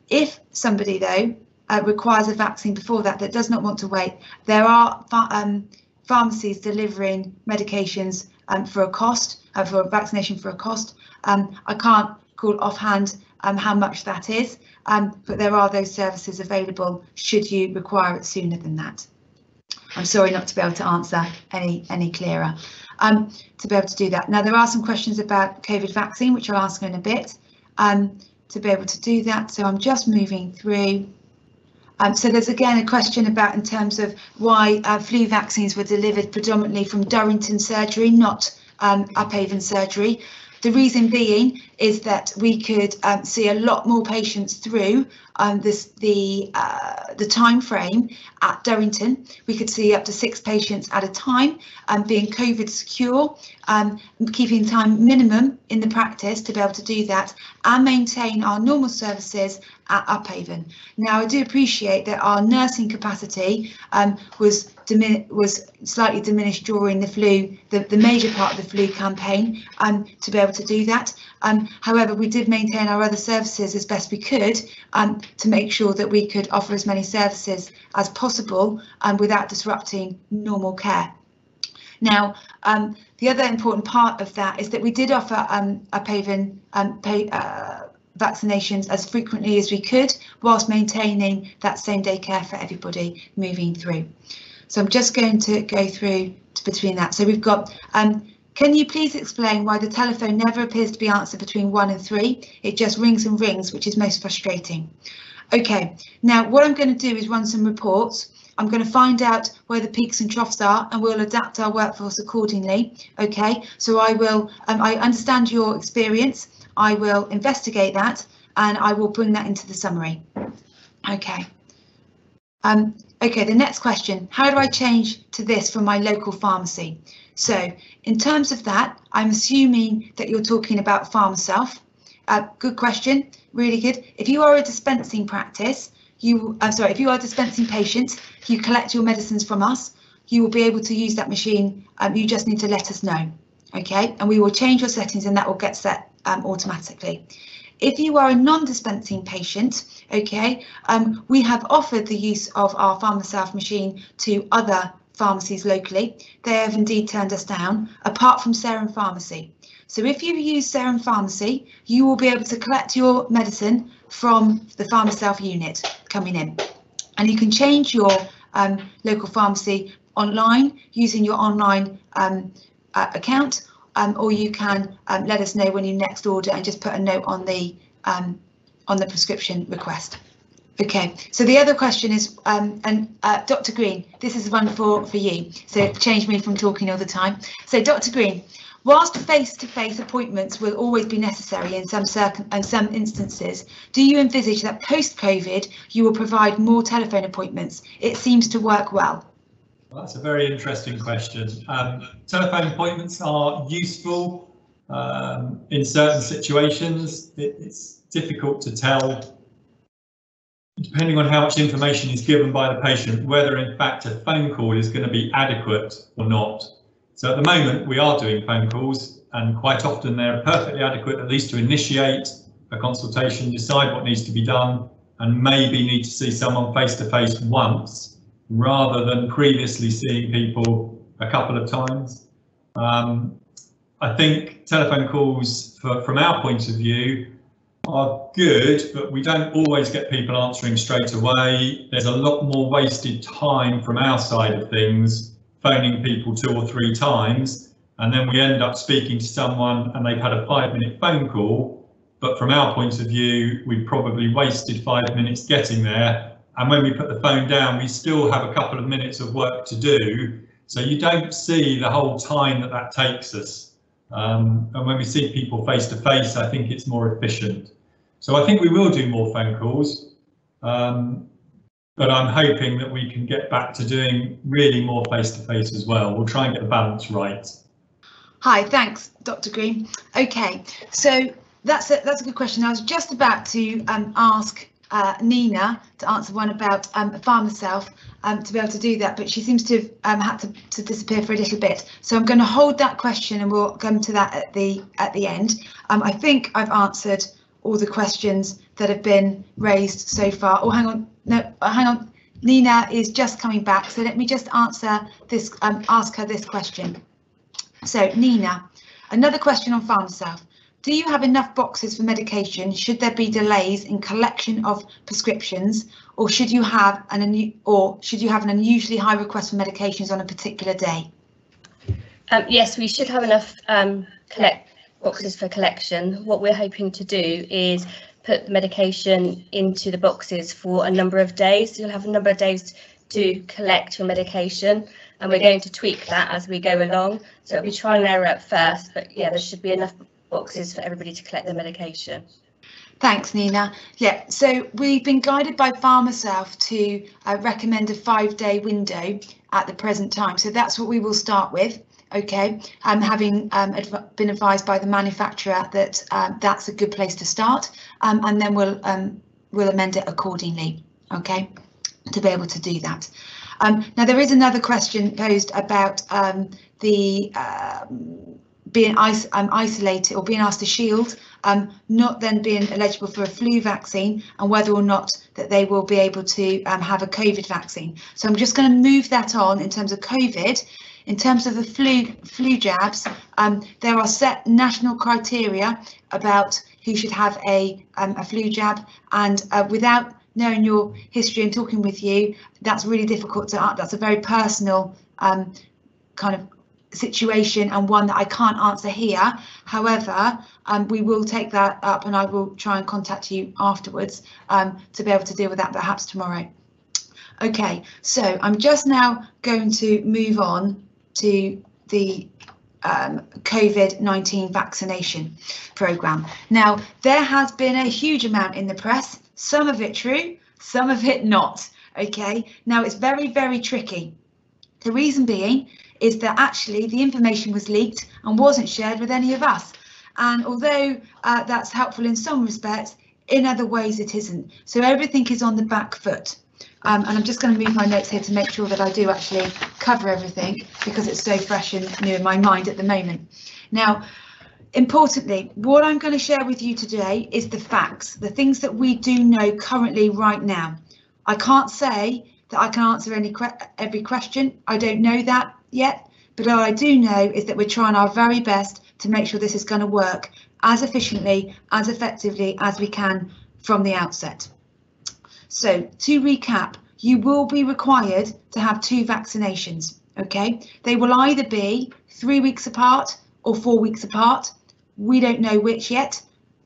If somebody, though, uh, requires a vaccine before that, that does not want to wait, there are um, pharmacies delivering medications um, for a cost, uh, for a vaccination for a cost. Um, I can't call offhand um, how much that is, um, but there are those services available should you require it sooner than that. I'm sorry not to be able to answer any any clearer. Um, to be able to do that. Now there are some questions about COVID vaccine, which I'll ask in a bit. Um, to be able to do that, so I'm just moving through. Um, so there's again a question about in terms of why uh, flu vaccines were delivered predominantly from Durrington surgery, not um, Upavon surgery. The reason being is that we could um, see a lot more patients through um, this, the uh, the time frame at Durrington. We could see up to six patients at a time, um, being COVID secure, um, keeping time minimum in the practice to be able to do that and maintain our normal services at Upavon. Now, I do appreciate that our nursing capacity um, was was slightly diminished during the flu, the, the major part of the flu campaign, um, to be able to do that. Um, however, we did maintain our other services as best we could um, to make sure that we could offer as many services as possible um, without disrupting normal care. Now, um, the other important part of that is that we did offer um, Upavon um, pay, uh, vaccinations as frequently as we could, whilst maintaining that same day care for everybody moving through. So I'm just going to go through to between that. So we've got um, can you please explain why the telephone never appears to be answered between one and three? It just rings and rings, which is most frustrating. OK, now what I'm going to do is run some reports. I'm going to find out where the peaks and troughs are and we'll adapt our workforce accordingly. OK, so I will, um, I understand your experience. I will investigate that and I will bring that into the summary. OK. Um, OK, the next question, how do I change to this from my local pharmacy? So in terms of that, I'm assuming that you're talking about Pharmaself. Uh, good question, really good. If you are a dispensing practice, you, I'm sorry, if you are dispensing patient, you collect your medicines from us, you will be able to use that machine. Um, you just need to let us know. Okay, and we will change your settings and that will get set um, automatically. If you are a non-dispensing patient, okay, um, we have offered the use of our Pharmaself machine to other pharmacies locally. They have indeed turned us down, apart from Sarum Pharmacy. So if you use Sarum Pharmacy, you will be able to collect your medicine from the Pharmaself unit coming in. And you can change your um, local pharmacy online using your online um, uh, account, um, or you can um, let us know when you next order and just put a note on the um, on the prescription request. Okay, so the other question is, um, and uh, Dr. Green, this is one for, for you. So change me from talking all the time. So Dr. Green, whilst face-to-face -face appointments will always be necessary in some in some instances, do you envisage that post-COVID you will provide more telephone appointments? It seems to work well. Well that's a very interesting question. Um, telephone appointments are useful um, in certain situations. It, it's difficult to tell depending on how much information is given by the patient, whether in fact a phone call is going to be adequate or not. So at the moment we are doing phone calls and quite often they're perfectly adequate at least to initiate a consultation, decide what needs to be done and maybe need to see someone face to face once rather than previously seeing people a couple of times. Um, I think telephone calls for, from our point of view are good, but we don't always get people answering straight away. There's a lot more wasted time from our side of things, phoning people two or three times, and then we end up speaking to someone and they've had a five minute phone call. But from our point of view, we probably wasted five minutes getting there. And when we put the phone down, we still have a couple of minutes of work to do. So you don't see the whole time that that takes us. Um, and when we see people face to face, I think it's more efficient. So I think we will do more phone calls, um, but I'm hoping that we can get back to doing really more face to face as well. We'll try and get the balance right. Hi, thanks, Dr. Green. Okay, so that's a, that's a good question. I was just about to um, ask uh, Nina to answer one about um, Pharmaself um, to be able to do that, but she seems to have um, had to, to disappear for a little bit. So I'm going to hold that question and we'll come to that at the at the end. Um, I think I've answered all the questions that have been raised so far. Oh, hang on, no, uh, hang on. Nina is just coming back, so let me just answer this, um, ask her this question. So Nina, another question on Pharmaself. Do you have enough boxes for medication? Should there be delays in collection of prescriptions, or should you have an or should you have an unusually high request for medications on a particular day? Um, yes, we should have enough um, collect boxes for collection. What we're hoping to do is put the medication into the boxes for a number of days. You'll have a number of days to collect your medication and we're going to tweak that as we go along. So it'll be trial and error at first, but yeah, there should be enough boxes for everybody to collect their medication. Thanks, Nina. Yeah, so we've been guided by Pharmaself to uh, recommend a five-day window at the present time. So that's what we will start with. Okay, um, having um, adv been advised by the manufacturer that um, that's a good place to start, um, and then we'll um, we'll amend it accordingly. Okay, to be able to do that. Now there is another question posed about the being is isolated or being asked to shield, not then being eligible for a flu vaccine, and whether or not that they will be able to have a COVID vaccine. So I'm just going to move that on in terms of COVID in terms of the flu flu jabs, um, there are set national criteria about who should have a um, a flu jab, and uh, without knowing your history and talking with you, that's really difficult to. That's a very personal um, kind of situation and one that I can't answer here. However, um, we will take that up and I will try and contact you afterwards um, to be able to deal with that perhaps tomorrow. Okay, so I'm just now going to move on to the um, COVID-19 vaccination programme. Now, there has been a huge amount in the press, some of it true, some of it not, okay? Now, it's very, very tricky. The reason being is that actually the information was leaked and wasn't shared with any of us. And although uh, that's helpful in some respects, in other ways it isn't. So everything is on the back foot. Um, and I'm just going to move my notes here to make sure that I do actually cover everything because it's so fresh and new in my mind at the moment. Now, importantly, what I'm going to share with you today is the facts, the things that we do know currently right now. I can't say that I can answer any every question. I don't know that yet, but all I do know is that we're trying our very best to make sure this is going to work as efficiently, as effectively as we can from the outset. So to recap, you will be required to have two vaccinations. OK, they will either be three weeks apart or four weeks apart. We don't know which yet.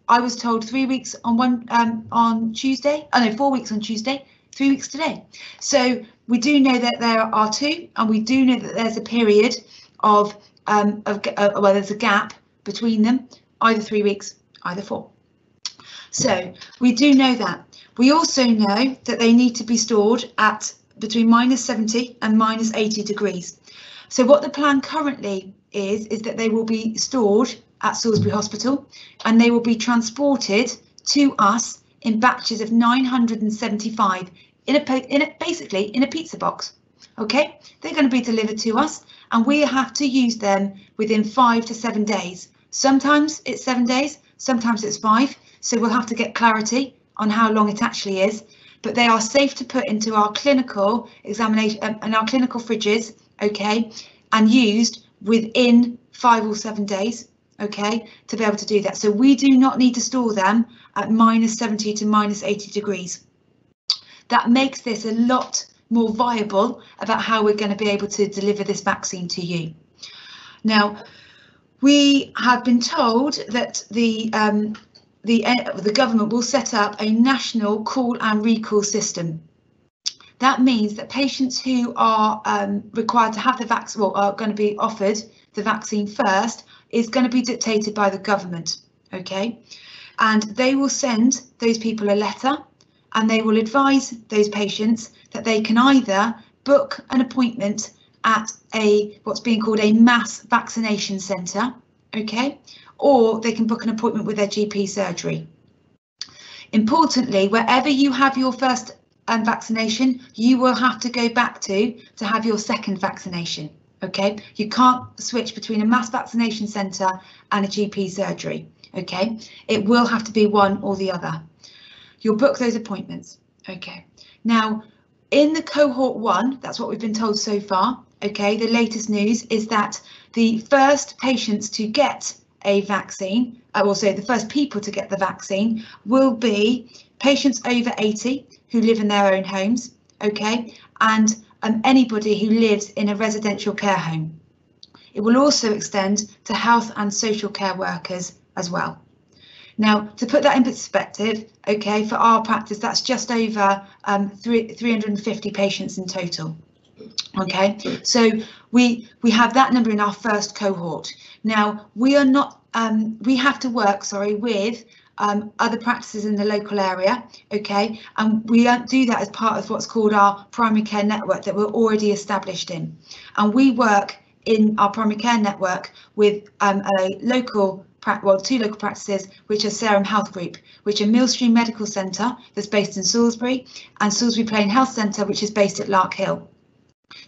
I was told three weeks on one um, on Tuesday. Oh no, four weeks on Tuesday, three weeks today. So we do know that there are two, and we do know that there's a period of um, of uh, well, there's a gap between them, either three weeks, either four. So we do know that. We also know that they need to be stored at between minus 70 and minus 80 degrees. So what the plan currently is, is that they will be stored at Salisbury Hospital and they will be transported to us in batches of 975 in a, in a basically in a pizza box. Okay, they're going to be delivered to us and we have to use them within five to seven days. Sometimes it's seven days, sometimes it's five. So we'll have to get clarity on how long it actually is, but they are safe to put into our clinical examination um, and our clinical fridges, okay, and used within five or seven days, okay, to be able to do that. So we do not need to store them at minus 70 to minus 80 degrees. That makes this a lot more viable about how we're going to be able to deliver this vaccine to you. Now, we have been told that the um, the, uh, the government will set up a national call and recall system. That means that patients who are um, required to have the vaccine, are going to be offered the vaccine first, is going to be dictated by the government. Okay, and they will send those people a letter and they will advise those patients that they can either book an appointment at a what's being called a mass vaccination centre, okay, or they can book an appointment with their GP surgery. Importantly, wherever you have your first um, vaccination, you will have to go back to to have your second vaccination. Okay, you can't switch between a mass vaccination centre and a GP surgery. Okay, it will have to be one or the other. You'll book those appointments. Okay, now in the cohort one, that's what we've been told so far. Okay, the latest news is that the first patients to get a vaccine, I will say the first people to get the vaccine will be patients over 80 who live in their own homes, okay, and um, anybody who lives in a residential care home. It will also extend to health and social care workers as well. Now, to put that in perspective, okay, for our practice, that's just over um, three, 350 patients in total. Okay, so we we have that number in our first cohort. Now we are not um, we have to work, sorry, with um, other practices in the local area, okay, and we do that as part of what's called our primary care network that we're already established in, and we work in our primary care network with um, a local well, two local practices, which are Sarum Health Group, which are Millstream Medical Centre, that's based in Salisbury, and Salisbury Plain Health Centre, which is based at Larkhill.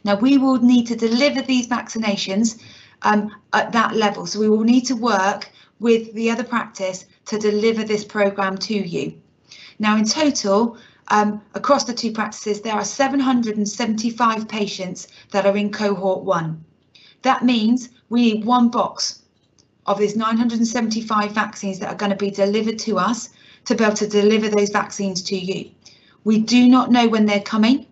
Now, we will need to deliver these vaccinations um, at that level. So we will need to work with the other practice to deliver this programme to you. Now, in total, um, across the two practices, there are 775 patients that are in cohort one. That means we need one box of these 975 vaccines that are going to be delivered to us to be able to deliver those vaccines to you. We do not know when they're coming.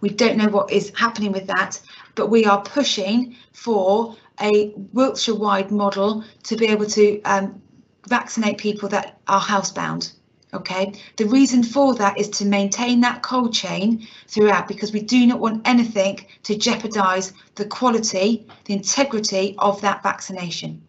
We don't know what is happening with that, but we are pushing for a Wiltshire-wide model to be able to um, vaccinate people that are housebound. Okay, the reason for that is to maintain that cold chain throughout because we do not want anything to jeopardise the quality, the integrity of that vaccination.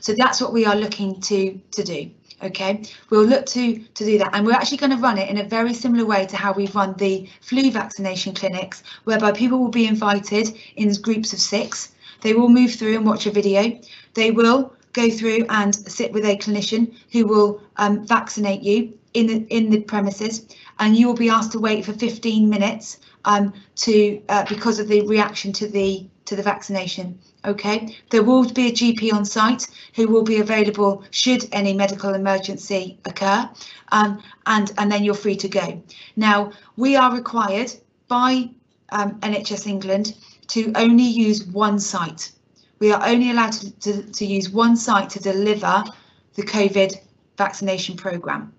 So that's what we are looking to to do. Okay, we'll look to to do that, and we're actually going to run it in a very similar way to how we've run the flu vaccination clinics, whereby people will be invited in groups of six. They will move through and watch a video. They will go through and sit with a clinician who will um, vaccinate you in the in the premises, and you will be asked to wait for 15 minutes um, to uh, because of the reaction to the to the vaccination. Okay, there will be a GP on site who will be available should any medical emergency occur, um, and and then you're free to go. Now we are required by um, NHS England to only use one site. We are only allowed to, to, to use one site to deliver the COVID vaccination programme.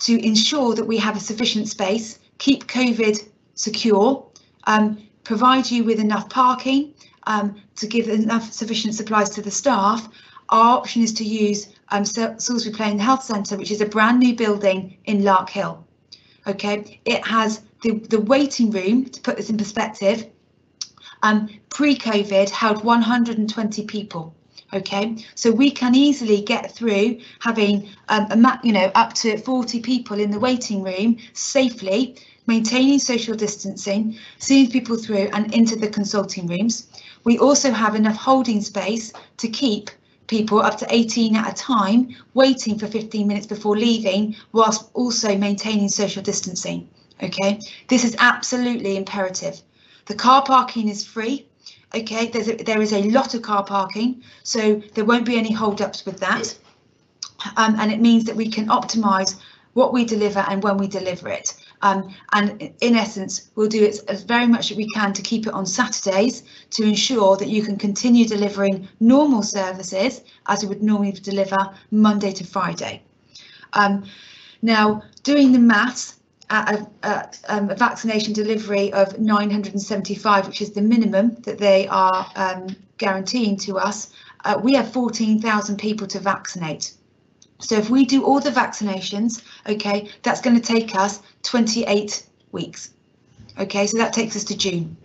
To ensure that we have a sufficient space, keep COVID secure, um, provide you with enough parking um, to give enough sufficient supplies to the staff, our option is to use um, Salisbury Plain Health Centre, which is a brand new building in Larkhill. Okay, it has the, the waiting room, to put this in perspective, um, pre-COVID held 120 people. Okay, so we can easily get through having um, a, you know up to 40 people in the waiting room safely maintaining social distancing, seeing people through and into the consulting rooms. We also have enough holding space to keep people up to 18 at a time waiting for 15 minutes before leaving whilst also maintaining social distancing. Okay, this is absolutely imperative. The car parking is free. Okay, there's a, there is a lot of car parking, so there won't be any hold-ups with that. Um, and it means that we can optimise what we deliver and when we deliver it. Um, and in essence, we'll do it as very much as we can to keep it on Saturdays to ensure that you can continue delivering normal services as we would normally deliver Monday to Friday. Um, now, doing the maths, at a, a, um, a, vaccination delivery of 975, which is the minimum that they are um, guaranteeing to us, uh, we have 14,000 people to vaccinate. So if we do all the vaccinations, okay, that's going to take us 28 weeks. Okay, so that takes us to June.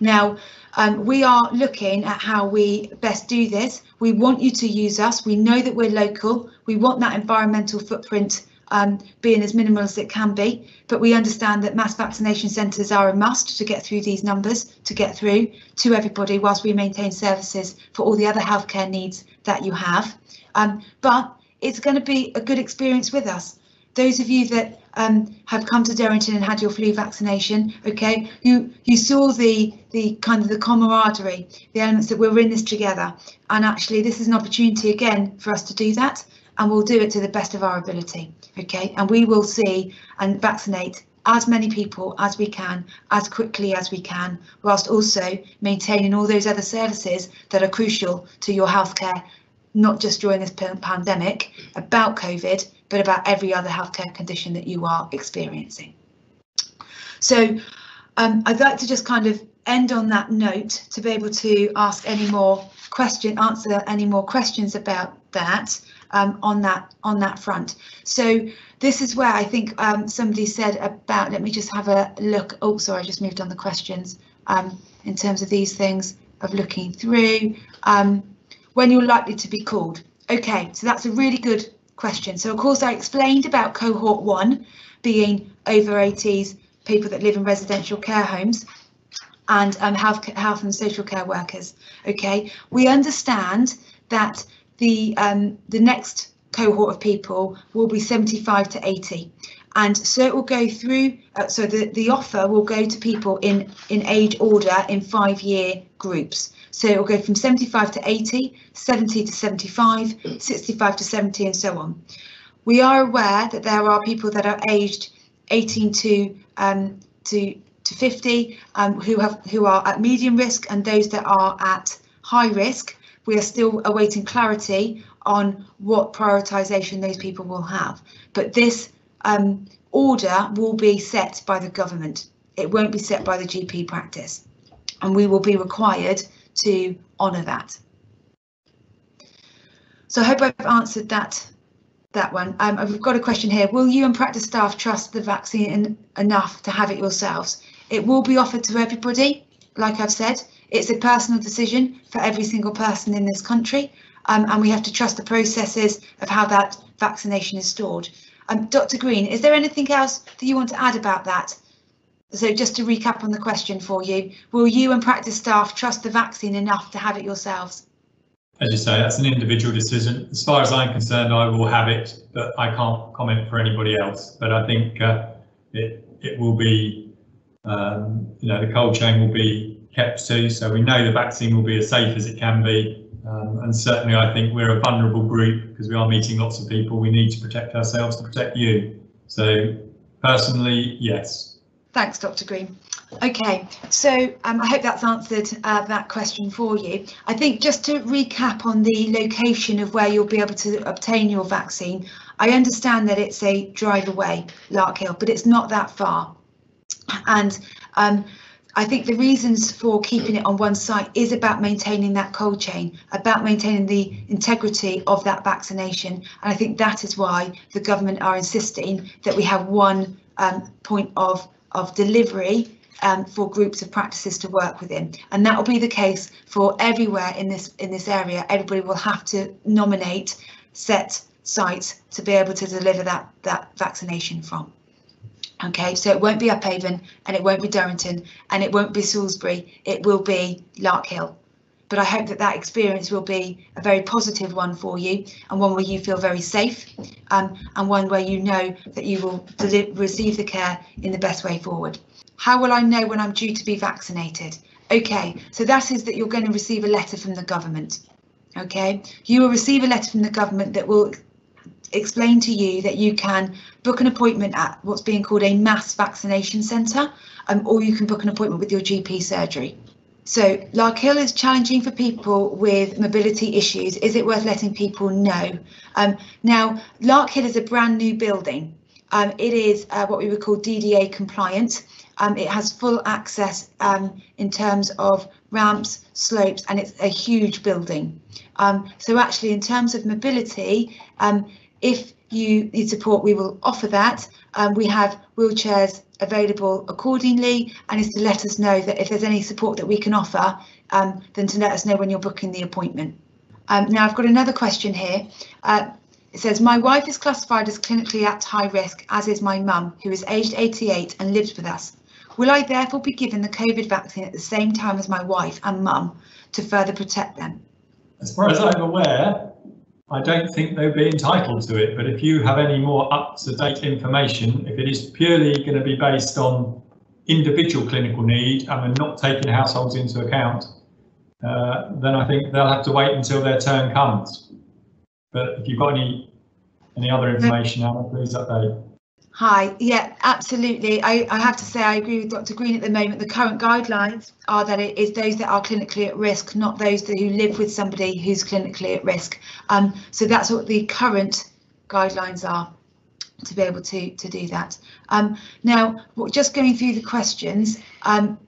Now, um, we are looking at how we best do this. We want you to use us. We know that we're local. We want that environmental footprint um, being as minimal as it can be. But we understand that mass vaccination centres are a must to get through these numbers, to get through to everybody, whilst we maintain services for all the other healthcare needs that you have. Um, but it's going to be a good experience with us. Those of you that um, have come to Durrington and had your flu vaccination, okay, you you saw the the kind of the camaraderie, the elements that we're in this together, and actually this is an opportunity again for us to do that, and we'll do it to the best of our ability, okay, and we will see and vaccinate as many people as we can, as quickly as we can, whilst also maintaining all those other services that are crucial to your healthcare not just during this pandemic about COVID, but about every other healthcare condition that you are experiencing. So um, I'd like to just kind of end on that note to be able to ask any more question, answer any more questions about that um, on that on that front. So this is where I think um, somebody said about, let me just have a look. Oh, sorry, I just moved on the questions um, in terms of these things of looking through. Um, when you're likely to be called? Okay, so that's a really good question. So of course I explained about cohort one being over 80s, people that live in residential care homes and um, health, health and social care workers. Okay, we understand that the um, the next cohort of people will be 75 to 80 and so it will go through uh, so the the offer will go to people in in age order in five year groups so it will go from 75 to 80, 70 to 75, 65 to 70 and so on. We are aware that there are people that are aged 18 to um, to to 50 um, who have who are at medium risk and those that are at high risk. We are still awaiting clarity on what prioritisation those people will have. But this um, order will be set by the government. It won't be set by the GP practice. And we will be required to honour that. So I hope I've answered that that one. Um, I've got a question here. Will you and practice staff trust the vaccine in, enough to have it yourselves? It will be offered to everybody. Like I've said, it's a personal decision for every single person in this country. Um, and we have to trust the processes of how that vaccination is stored. Um, Dr. Green, is there anything else that you want to add about that? So just to recap on the question for you, will you and practice staff trust the vaccine enough to have it yourselves? As you say, that's an individual decision. As far as I'm concerned, I will have it, but I can't comment for anybody else. But I think uh, it it will be, um, you know, the cold chain will be kept to, so we know the vaccine will be as safe as it can be. Um, and certainly, I think we're a vulnerable group because we are meeting lots of people. We need to protect ourselves to protect you. So personally, yes, Thanks, Dr. Green. Okay, so um, I hope that's answered uh, that question for you. I think just to recap on the location of where you'll be able to obtain your vaccine, I understand that it's a drive away, Larkhill, but it's not that far. And um, I think the reasons for keeping it on one site is about maintaining that cold chain, about maintaining the integrity of that vaccination. And I think that is why the government are insisting that we have one um, point of of delivery um, for groups of practices to work within. And that will be the case for everywhere in this in this area. Everybody will have to nominate set sites to be able to deliver that that vaccination from. Okay, so it won't be Upavon and it won't be Durrington and it won't be Salisbury, it will be Larkhill. But I hope that that experience will be a very positive one for you and one where you feel very safe um, and one where you know that you will receive the care in the best way forward. How will I know when I'm due to be vaccinated? Okay, so that is that you're going to receive a letter from the government. Okay, you will receive a letter from the government that will explain to you that you can book an appointment at what's being called a mass vaccination centre, um, or you can book an appointment with your GP surgery. So Larkhill is challenging for people with mobility issues. Is it worth letting people know? Um, now, Larkhill is a brand new building. Um, it is uh, what we would call DDA compliant. Um, it has full access um, in terms of ramps, slopes, and it's a huge building. Um, so actually, in terms of mobility, um, if you need support, we will offer that. we have wheelchairs available accordingly and is to let us know that if there's any support that we can offer, um, then to let us know when you're booking the appointment. Um, now I've got another question here. Uh, It says, my wife is classified as clinically at high risk, as is my mum, who is aged 88 and lives with us. Will I therefore be given the COVID vaccine at the same time as my wife and mum to further protect them? As far as I'm aware, I don't think they'll be entitled to it, but if you have any more up-to-date information, if it is purely going to be based on individual clinical need and we're not taking households into account, uh, then I think they'll have to wait until their turn comes. But if you've got any any other information, Anna, please update. Hi, yeah, absolutely. I, I have to say I agree with Dr. Green at the moment. The current guidelines are that it is those that are clinically at risk, not those that who live with somebody who's clinically at risk. Um, so that's what the current guidelines are to be able to to do that. Um, now, just going through the questions, um,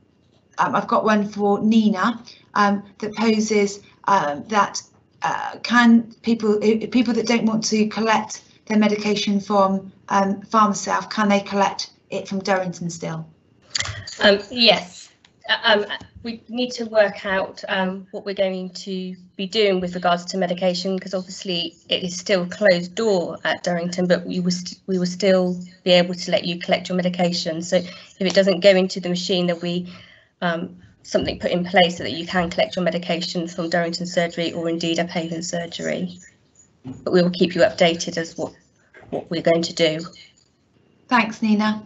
um I've got one for Nina um, that poses um, that uh, can people people that don't want to collect their medication from um, PharmaSelf, can they collect it from Durrington still? Um, yes, uh, um, we need to work out um, what we're going to be doing with regards to medication because obviously it is still closed door at Durrington, but we will we will still be able to let you collect your medication. So if it doesn't go into the machine, there'll um, something put in place so that you can collect your medication from Durrington Surgery or indeed Upavon Surgery. But we will keep you updated as what what we're going to do. Thanks, Nina.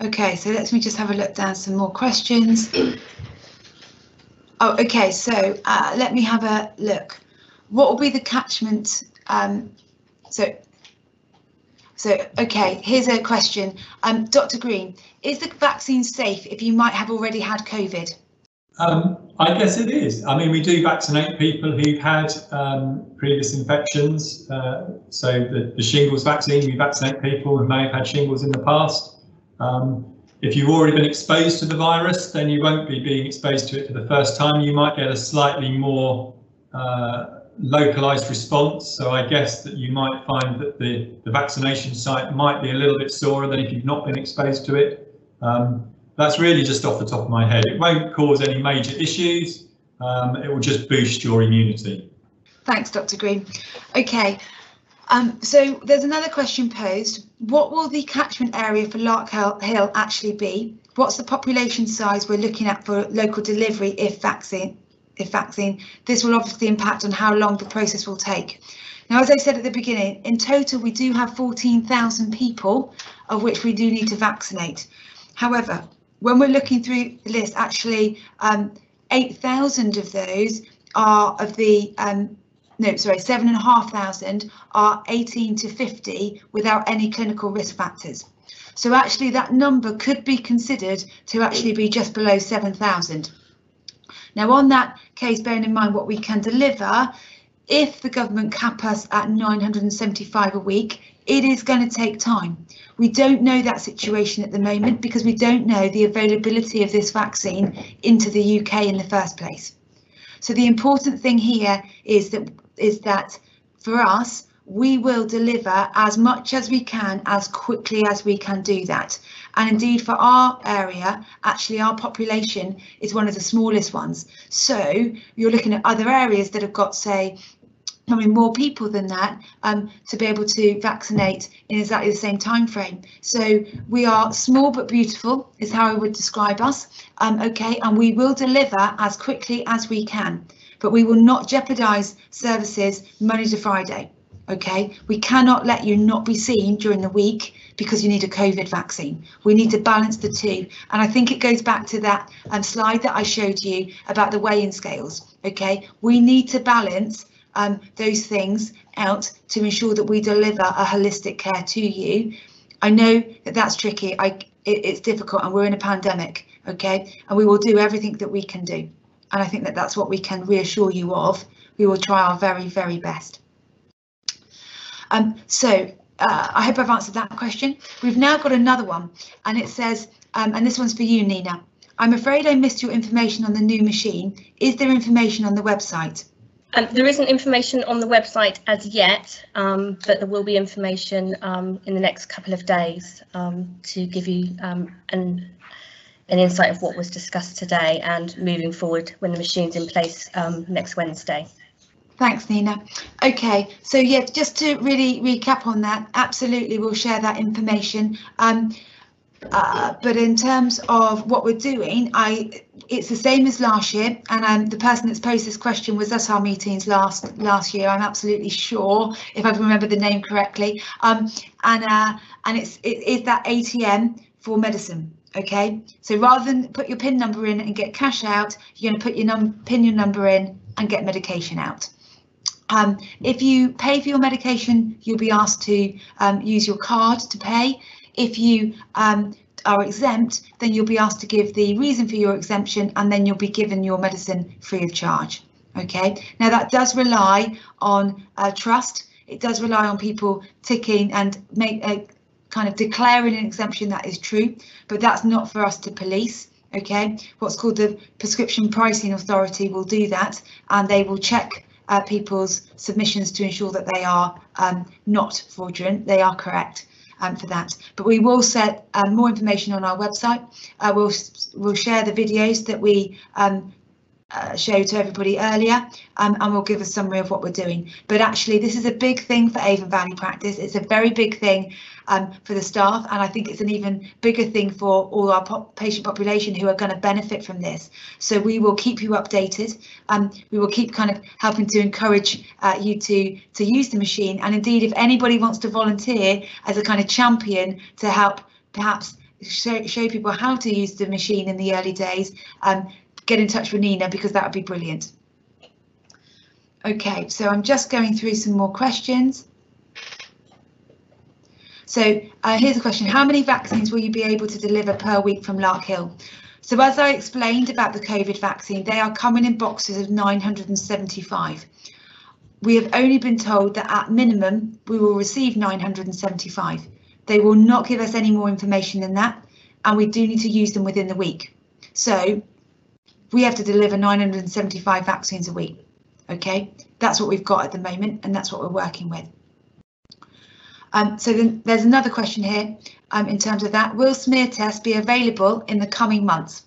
Okay, so let me just have a look down some more questions. Oh, okay, so uh, let me have a look. What will be the catchment? Um, so, so okay, here's a question. Um, Dr. Green, is the vaccine safe if you might have already had COVID? Um, I guess it is. I mean, we do vaccinate people who've had um, previous infections. Uh, so the, the, shingles vaccine, we vaccinate people who may have had shingles in the past. Um, if you've already been exposed to the virus, then you won't be being exposed to it for the first time. You might get a slightly more uh, localized response. So I guess that you might find that the, the vaccination site might be a little bit sorer than if you've not been exposed to it. Um, that's really just off the top of my head. It won't cause any major issues. Um, it will just boost your immunity. Thanks, Dr. Green. Okay, um, so there's another question posed. What will the catchment area for Larkhill Hill actually be? What's the population size we're looking at for local delivery if vaccine? If vaccine, this will obviously impact on how long the process will take. Now, as I said at the beginning, in total we do have 14,000 people of which we do need to vaccinate. However, when we're looking through the list, actually um, 8,000 of those are of the, um, no, sorry, 7,500 are 18 to 50 without any clinical risk factors. So actually that number could be considered to actually be just below 7,000. Now on that case, bearing in mind what we can deliver, if the government cap us at 975 a week, it is going to take time. We don't know that situation at the moment because we don't know the availability of this vaccine into the UK in the first place. So the important thing here is that is that for us, we will deliver as much as we can as quickly as we can do that. And indeed for our area, actually our population is one of the smallest ones. So you're looking at other areas that have got say probably more people than that um, to be able to vaccinate in exactly the same time frame. So we are small but beautiful is how I would describe us. Um, okay, and we will deliver as quickly as we can, but we will not jeopardise services Monday to Friday. Okay, we cannot let you not be seen during the week because you need a COVID vaccine. We need to balance the two. And I think it goes back to that um, slide that I showed you about the weighing scales. Okay, we need to balance um, those things out to ensure that we deliver a holistic care to you. I know that that's tricky. I, it, it's difficult and we're in a pandemic, okay? And we will do everything that we can do. And I think that that's what we can reassure you of. We will try our very, very best. Um, so uh, I hope I've answered that question. We've now got another one and it says, um, and this one's for you, Nina. I'm afraid I missed your information on the new machine. Is there information on the website? Um, there isn't information on the website as yet, um, but there will be information um, in the next couple of days um, to give you um, an, an insight of what was discussed today and moving forward when the machine's in place um, next Wednesday. Thanks, Nina. Okay, so yeah, just to really recap on that, absolutely we'll share that information. Uh, but in terms of what we're doing, I it's the same as last year, and um, the person that's posed this question was at our meetings last last year. I'm absolutely sure, if I remember the name correctly. Um, and uh, and it's it is that ATM for medicine. Okay, so rather than put your PIN number in and get cash out, you're going to put your num PIN your number in and get medication out. Um, if you pay for your medication, you'll be asked to um, use your card to pay. If you um, are exempt, then you'll be asked to give the reason for your exemption and then you'll be given your medicine free of charge. Okay, now that does rely on uh, trust. It does rely on people ticking and make a kind of declaring an exemption that is true, but that's not for us to police. Okay, what's called the Prescription Pricing Authority will do that and they will check uh, people's submissions to ensure that they are um, not fraudulent, they are correct um, for that. But we will set um, more information on our website. Uh, we'll we'll share the videos that we um, uh, showed to everybody earlier um, and we'll give a summary of what we're doing. But actually this is a big thing for Avon Valley practice. It's a very big thing um, for the staff and I think it's an even bigger thing for all our patient population who are going to benefit from this. So we will keep you updated. Um, we will keep kind of helping to encourage uh, you to to use the machine and indeed if anybody wants to volunteer as a kind of champion to help perhaps show, show people how to use the machine in the early days um, get in touch with Nina because that would be brilliant. Okay, so I'm just going through some more questions. So uh, here's a question. How many vaccines will you be able to deliver per week from Larkhill? So as I explained about the COVID vaccine, they are coming in boxes of 975. We have only been told that at minimum, we will receive 975. They will not give us any more information than that, and we do need to use them within the week. So we have to deliver 975 vaccines a week. Okay, that's what we've got at the moment, and that's what we're working with. Um, so then there's another question here um, in terms of that. Will smear tests be available in the coming months?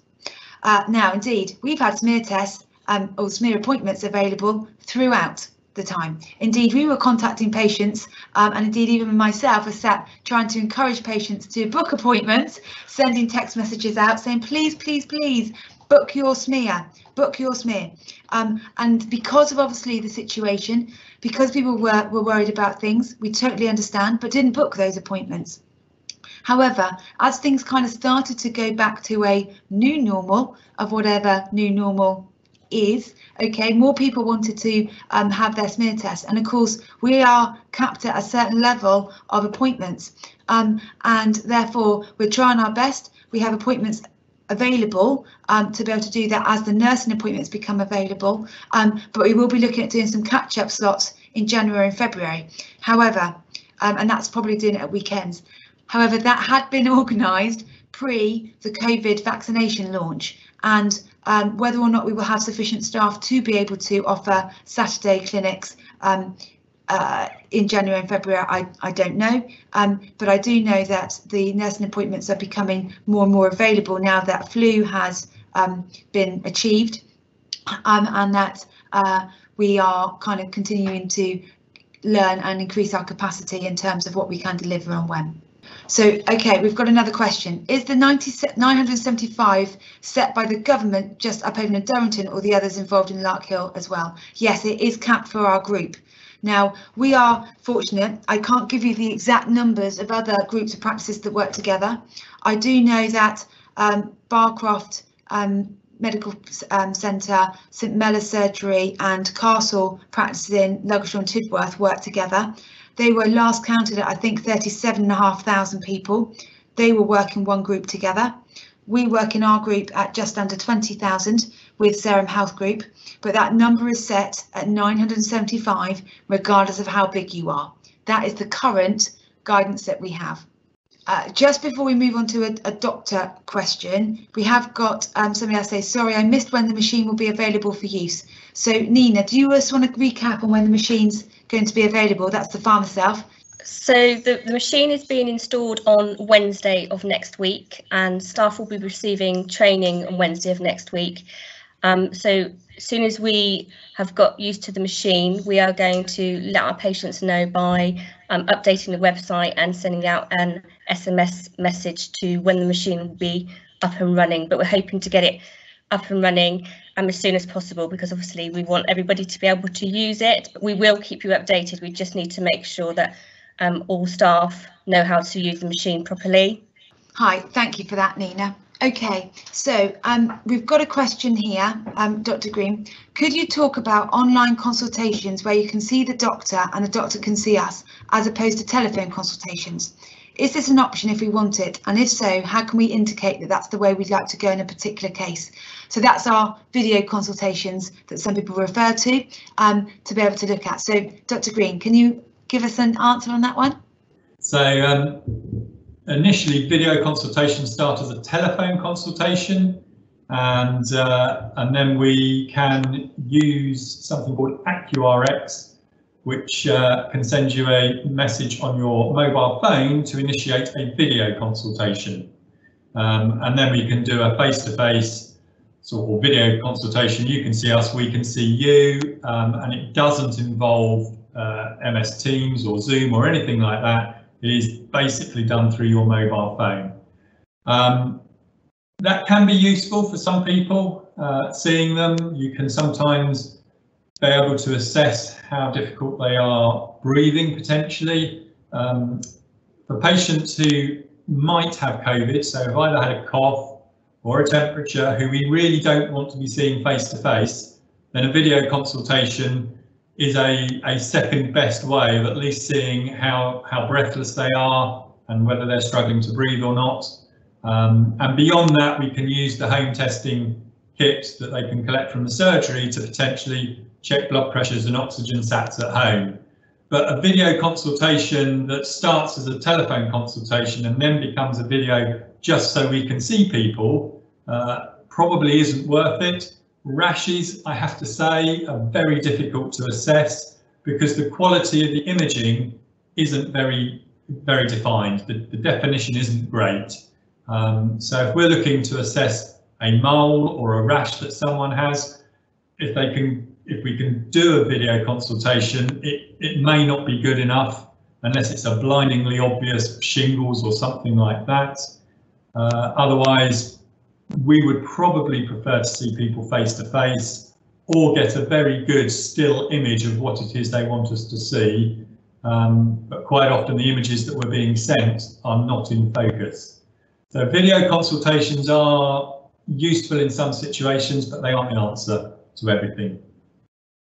Uh, now, indeed, we've had smear tests um, or smear appointments available throughout the time. Indeed, we were contacting patients um, and indeed even myself was sat trying to encourage patients to book appointments, sending text messages out saying, please, please, please book your smear, book your smear. Um, and because of obviously the situation, because people were, were worried about things, we totally understand, but didn't book those appointments. However, as things kind of started to go back to a new normal of whatever new normal is, okay, more people wanted to um, have their smear test. And of course, we are capped at a certain level of appointments. Um, and therefore, we're trying our best. We have appointments available um, to be able to do that as the nursing appointments become available. Um, but we will be looking at doing some catch-up slots in January and February. However, um, and that's probably doing it at weekends. However, that had been organised pre the COVID vaccination launch and um, whether or not we will have sufficient staff to be able to offer Saturday clinics um, uh, in January and February, I, I don't know. Um, but I do know that the nursing appointments are becoming more and more available now that flu has um, been achieved um, and that uh, we are kind of continuing to learn and increase our capacity in terms of what we can deliver and when. So, OK, we've got another question. Is the 90, 975 set by the government just up in Durrington or the others involved in Larkhill as well? Yes, it is capped for our group. Now, we are fortunate. I can't give you the exact numbers of other groups of practices that work together. I do know that um, Barcroft um, Medical um, Centre, St Mellors Surgery and Castle practices in Ludgershall and Tidworth work together. They were last counted at, I think, 37,500 people. They were working one group together. We work in our group at just under 20,000 with Sarum Health Group but that number is set at 975 regardless of how big you are. That is the current guidance that we have. Uh, just before we move on to a, a doctor question, we have got um, somebody else say, sorry, I missed when the machine will be available for use. So Nina, do you just want to recap on when the machine's going to be available? That's the PharmaSelf. So the, the machine is being installed on Wednesday of next week and staff will be receiving training on Wednesday of next week. Um, so as soon as we have got used to the machine, we are going to let our patients know by um, updating the website and sending out an SMS message to when the machine will be up and running. But we're hoping to get it up and running um, as soon as possible because obviously we want everybody to be able to use it. We will keep you updated. We just need to make sure that um, all staff know how to use the machine properly. Hi, thank you for that, Nina. Okay, so um, we've got a question here, um, Dr. Green. Could you talk about online consultations where you can see the doctor and the doctor can see us, as opposed to telephone consultations? Is this an option if we want it? And if so, how can we indicate that that's the way we'd like to go in a particular case? So that's our video consultations that some people refer to um, to be able to look at. So Dr. Green, can you give us an answer on that one? So um, initially video consultations start as a telephone consultation and uh, and then we can use something called AccuRx which uh, can send you a message on your mobile phone to initiate a video consultation. Um, and then we can do a face-to-face -face sort of video consultation. You can see us we can see you um, and it doesn't involve uh, MS Teams or Zoom or anything like that it is basically done through your mobile phone. Um, that can be useful for some people. Uh, seeing them, you can sometimes be able to assess how difficult they are breathing potentially. Um, for patients who might have COVID, so have either had a cough or a temperature who we really don't want to be seeing face to face, then a video consultation is a, a second best way of at least seeing how, how breathless they are and whether they're struggling to breathe or not. Um, and beyond that, we can use the home testing kits that they can collect from the surgery to potentially check blood pressures and oxygen sats at home. But a video consultation that starts as a telephone consultation and then becomes a video just so we can see people uh, probably isn't worth it. Rashes, I have to say, are very difficult to assess because the quality of the imaging isn't very, very defined. The, the definition isn't great. Um, so if we're looking to assess a mole or a rash that someone has, if they can, if we can do a video consultation, it, it may not be good enough unless it's a blindingly obvious shingles or something like that. Uh, otherwise, we would probably prefer to see people face to face or get a very good still image of what it is they want us to see. Um, but quite often the images that we're being sent are not in focus. So video consultations are useful in some situations, but they aren't the answer to everything.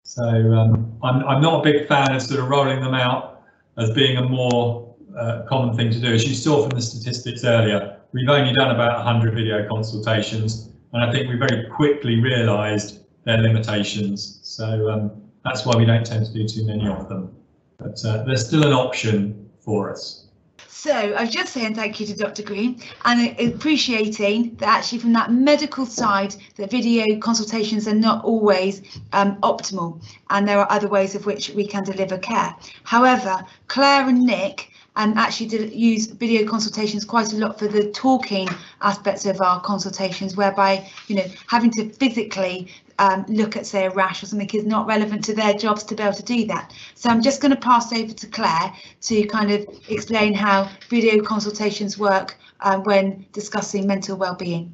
So um, I'm, I'm not a big fan of sort of rolling them out as being a more uh, common thing to do. As you saw from the statistics earlier, we've only done about 100 video consultations, and I think we very quickly realised their limitations. So um, that's why we don't tend to do too many of them. But uh, they're still an option for us. So I was just saying thank you to Dr. Green and appreciating that actually from that medical side that video consultations are not always um, optimal and there are other ways of which we can deliver care. However, Claire and Nick and actually did use video consultations quite a lot for the talking aspects of our consultations whereby you know having to physically um, look at say a rash or something is not relevant to their jobs to be able to do that so I'm just going to pass over to Claire to kind of explain how video consultations work uh, when discussing mental well-being.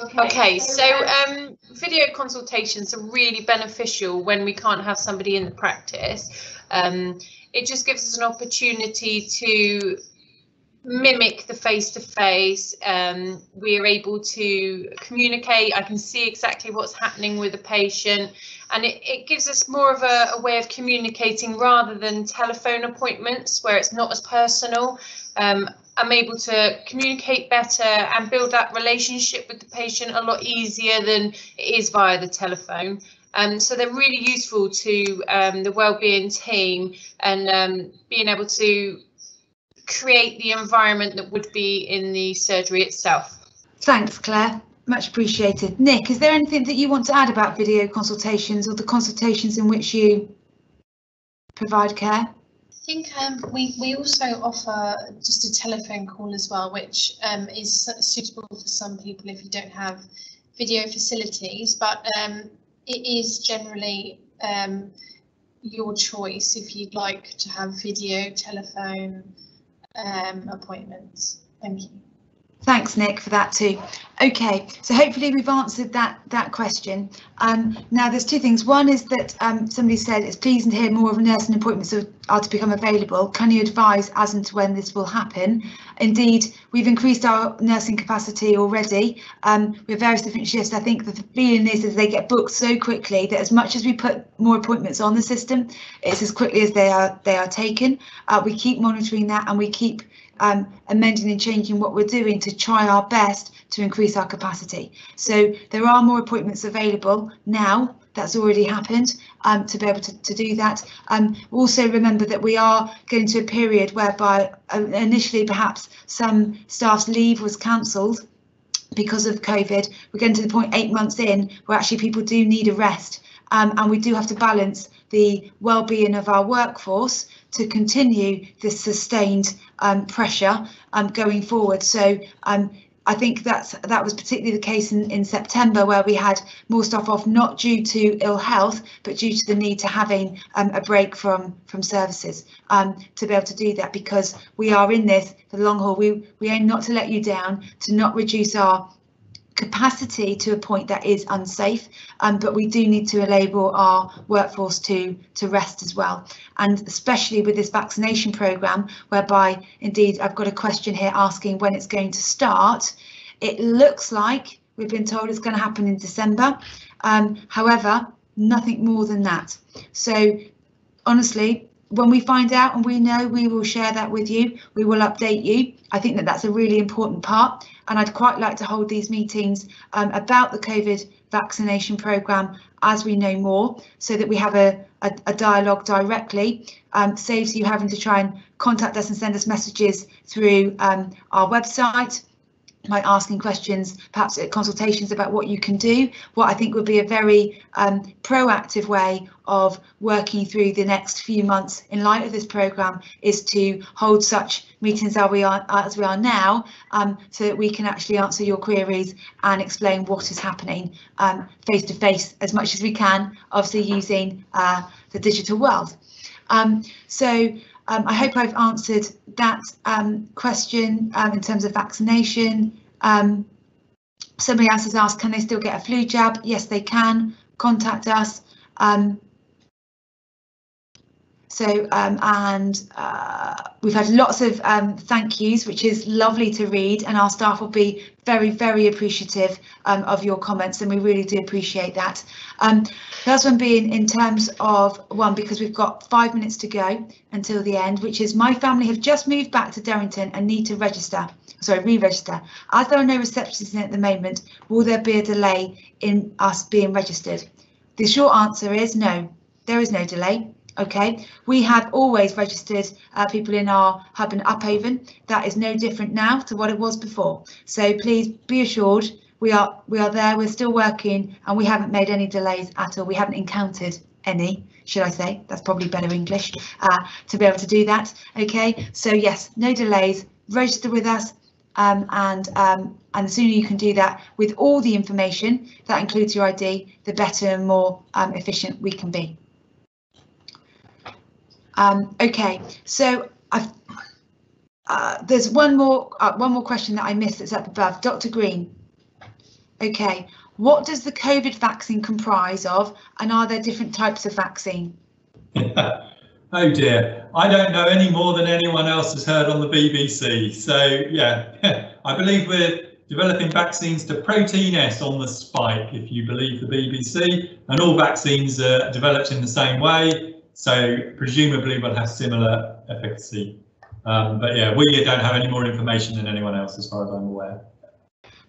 Okay, okay so um, video consultations are really beneficial when we can't have somebody in the practice. Um, it just gives us an opportunity to mimic the face to face. we're able to communicate. I can see exactly what's happening with the patient, and it, it gives us more of a, a, way of communicating rather than telephone appointments where it's not as personal. Um, I'm able to communicate better and build that relationship with the patient a lot easier than it is via the telephone. Um, so they're really useful to um, the wellbeing team and um, being able to create the environment that would be in the surgery itself. Thanks, Claire. Much appreciated. Nick, is there anything that you want to add about video consultations or the consultations in which you provide care? I think um, we, we also offer just a telephone call as well, which um, is suitable for some people if you don't have video facilities. But um, it is generally um, your choice if you'd like to have video, telephone um, appointments. Thank you. Thanks, Nick, for that too. Okay, so hopefully we've answered that that question. Um, now, there's two things. One is that um, somebody said it's pleasing to hear more of nursing appointments are, to become available. Can you advise as and when this will happen? Indeed, we've increased our nursing capacity already. Um, have various different shifts. I think the feeling is that they get booked so quickly that as much as we put more appointments on the system, it's as quickly as they are they are taken. Uh, we keep monitoring that and we keep um, amending and changing what we're doing to try our best to increase our capacity. So there are more appointments available now. That's already happened um, to be able to, to do that. Um, also remember that we are going to a period whereby uh, initially perhaps some staff's leave was cancelled because of COVID. We're getting to the point eight months in where actually people do need a rest um, and we do have to balance the well-being of our workforce to continue this sustained um, pressure um, going forward. So um, I think that's that was particularly the case in, in September where we had more staff off not due to ill health but due to the need to having um, a break from from services um, to be able to do that because we are in this for the long haul. We we aim not to let you down, to not reduce our capacity to a point that is unsafe, um, but we do need to enable our workforce to to rest as well. And especially with this vaccination programme, whereby indeed I've got a question here asking when it's going to start. It looks like we've been told it's going to happen in December. Um, however, nothing more than that. So honestly, when we find out and we know, we will share that with you. We will update you. I think that that's a really important part. And I'd quite like to hold these meetings um, about the COVID vaccination programme as we know more so that we have a, a, a dialogue directly. Um, saves you having to try and contact us and send us messages through um, our website by asking questions, perhaps at consultations about what you can do. What I think would be a very um, proactive way of working through the next few months in light of this programme is to hold such meetings as we are as we are now, um, so that we can actually answer your queries and explain what is happening um, face to face as much as we can, obviously using uh, the digital world. Um, so um, I hope I've answered that um, question um, in terms of vaccination. Um, somebody else has asked, can they still get a flu jab? Yes, they can. Contact us. Um, so, um, and uh, we've had lots of um, thank yous, which is lovely to read, and our staff will be very, very appreciative um, of your comments, and we really do appreciate that. Um, first one being in terms of one, because we've got five minutes to go until the end, which is my family have just moved back to Durrington and need to register, sorry, re-register. As there are no receptionists in at the moment, will there be a delay in us being registered? The short answer is no, there is no delay. Okay, we have always registered uh, people in our hub in Upavon. That is no different now to what it was before. So please be assured we are we are there. We're still working, and we haven't made any delays at all. We haven't encountered any, should I say? That's probably better English uh, to be able to do that. Okay, so yes, no delays. Register with us. Um, and um, and the sooner you can do that with all the information that includes your ID, the better and more um, efficient we can be. Um, okay, so uh, there's one more uh, one more question that I missed that's up above. Dr. Green. Okay, what does the COVID vaccine comprise of, and are there different types of vaccine? oh dear, I don't know any more than anyone else has heard on the BBC. So yeah, I believe we're developing vaccines to protein S on the spike, if you believe the BBC, and all vaccines are developed in the same way. So presumably we'll have similar efficacy. Um, but yeah, we don't have any more information than anyone else as far as I'm aware.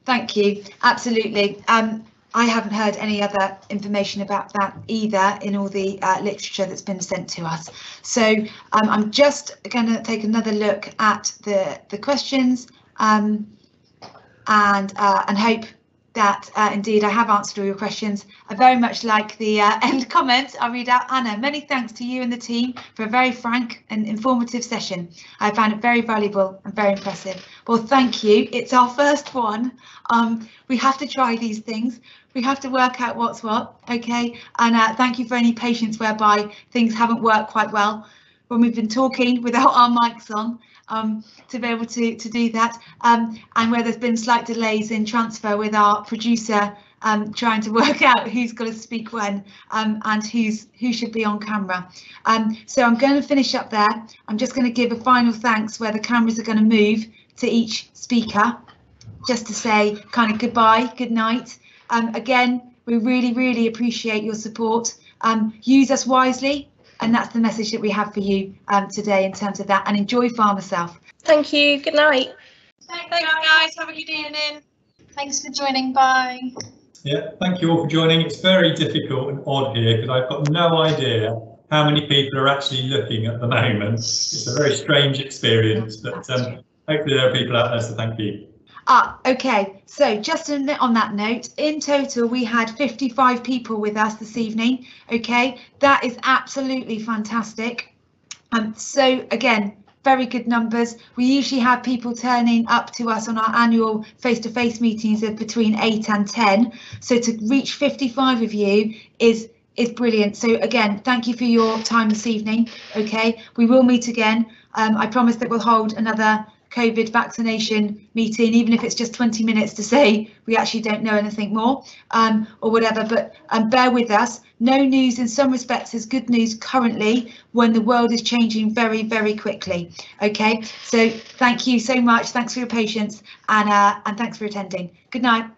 Thank you. Absolutely. Um, I haven't heard any other information about that either in all the uh, literature that's been sent to us. So um, I'm just going to take another look at the the questions um, and uh, and hope that uh, indeed I have answered all your questions. I very much like the uh, end comments. I'll read out Anna. Many thanks to you and the team for a very frank and informative session. I found it very valuable and very impressive. Well, thank you. It's our first one. Um, we have to try these things. We have to work out what's what. OK, and uh, thank you for any patience whereby things haven't worked quite well when we've been talking without our mics on um, to be able to, to do that um, and where there's been slight delays in transfer with our producer um, trying to work out who's going to speak when um, and who's who should be on camera. Um, so I'm going to finish up there. I'm just going to give a final thanks where the cameras are going to move to each speaker just to say kind of goodbye, good night. Um, again, we really, really appreciate your support. Use us wisely, and that's the message that we have for you um, today in terms of that. And enjoy PharmaSelf. Thank you. Good night. Thanks, guys. Have a good evening. Thanks for joining. Bye. Yeah, thank you all for joining. It's very difficult and odd here because I've got no idea how many people are actually looking at the moment. It's a very strange experience, but um, hopefully there are people out there, so thank you. Ah, okay. So just on that note, in total, we had 55 people with us this evening. Okay, that is absolutely fantastic. Um, so again, very good numbers. We usually have people turning up to us on our annual face-to-face -face meetings of between 8 and 10. So to reach 55 of you is is brilliant. So again, thank you for your time this evening. Okay, we will meet again. Um, I promise that we'll hold another COVID vaccination meeting, even if it's just 20 minutes to say we actually don't know anything more um, or whatever. But um, bear with us. No news in some respects is good news currently when the world is changing very, very quickly. OK, so thank you so much. Thanks for your patience and, uh, and thanks for attending. Good night.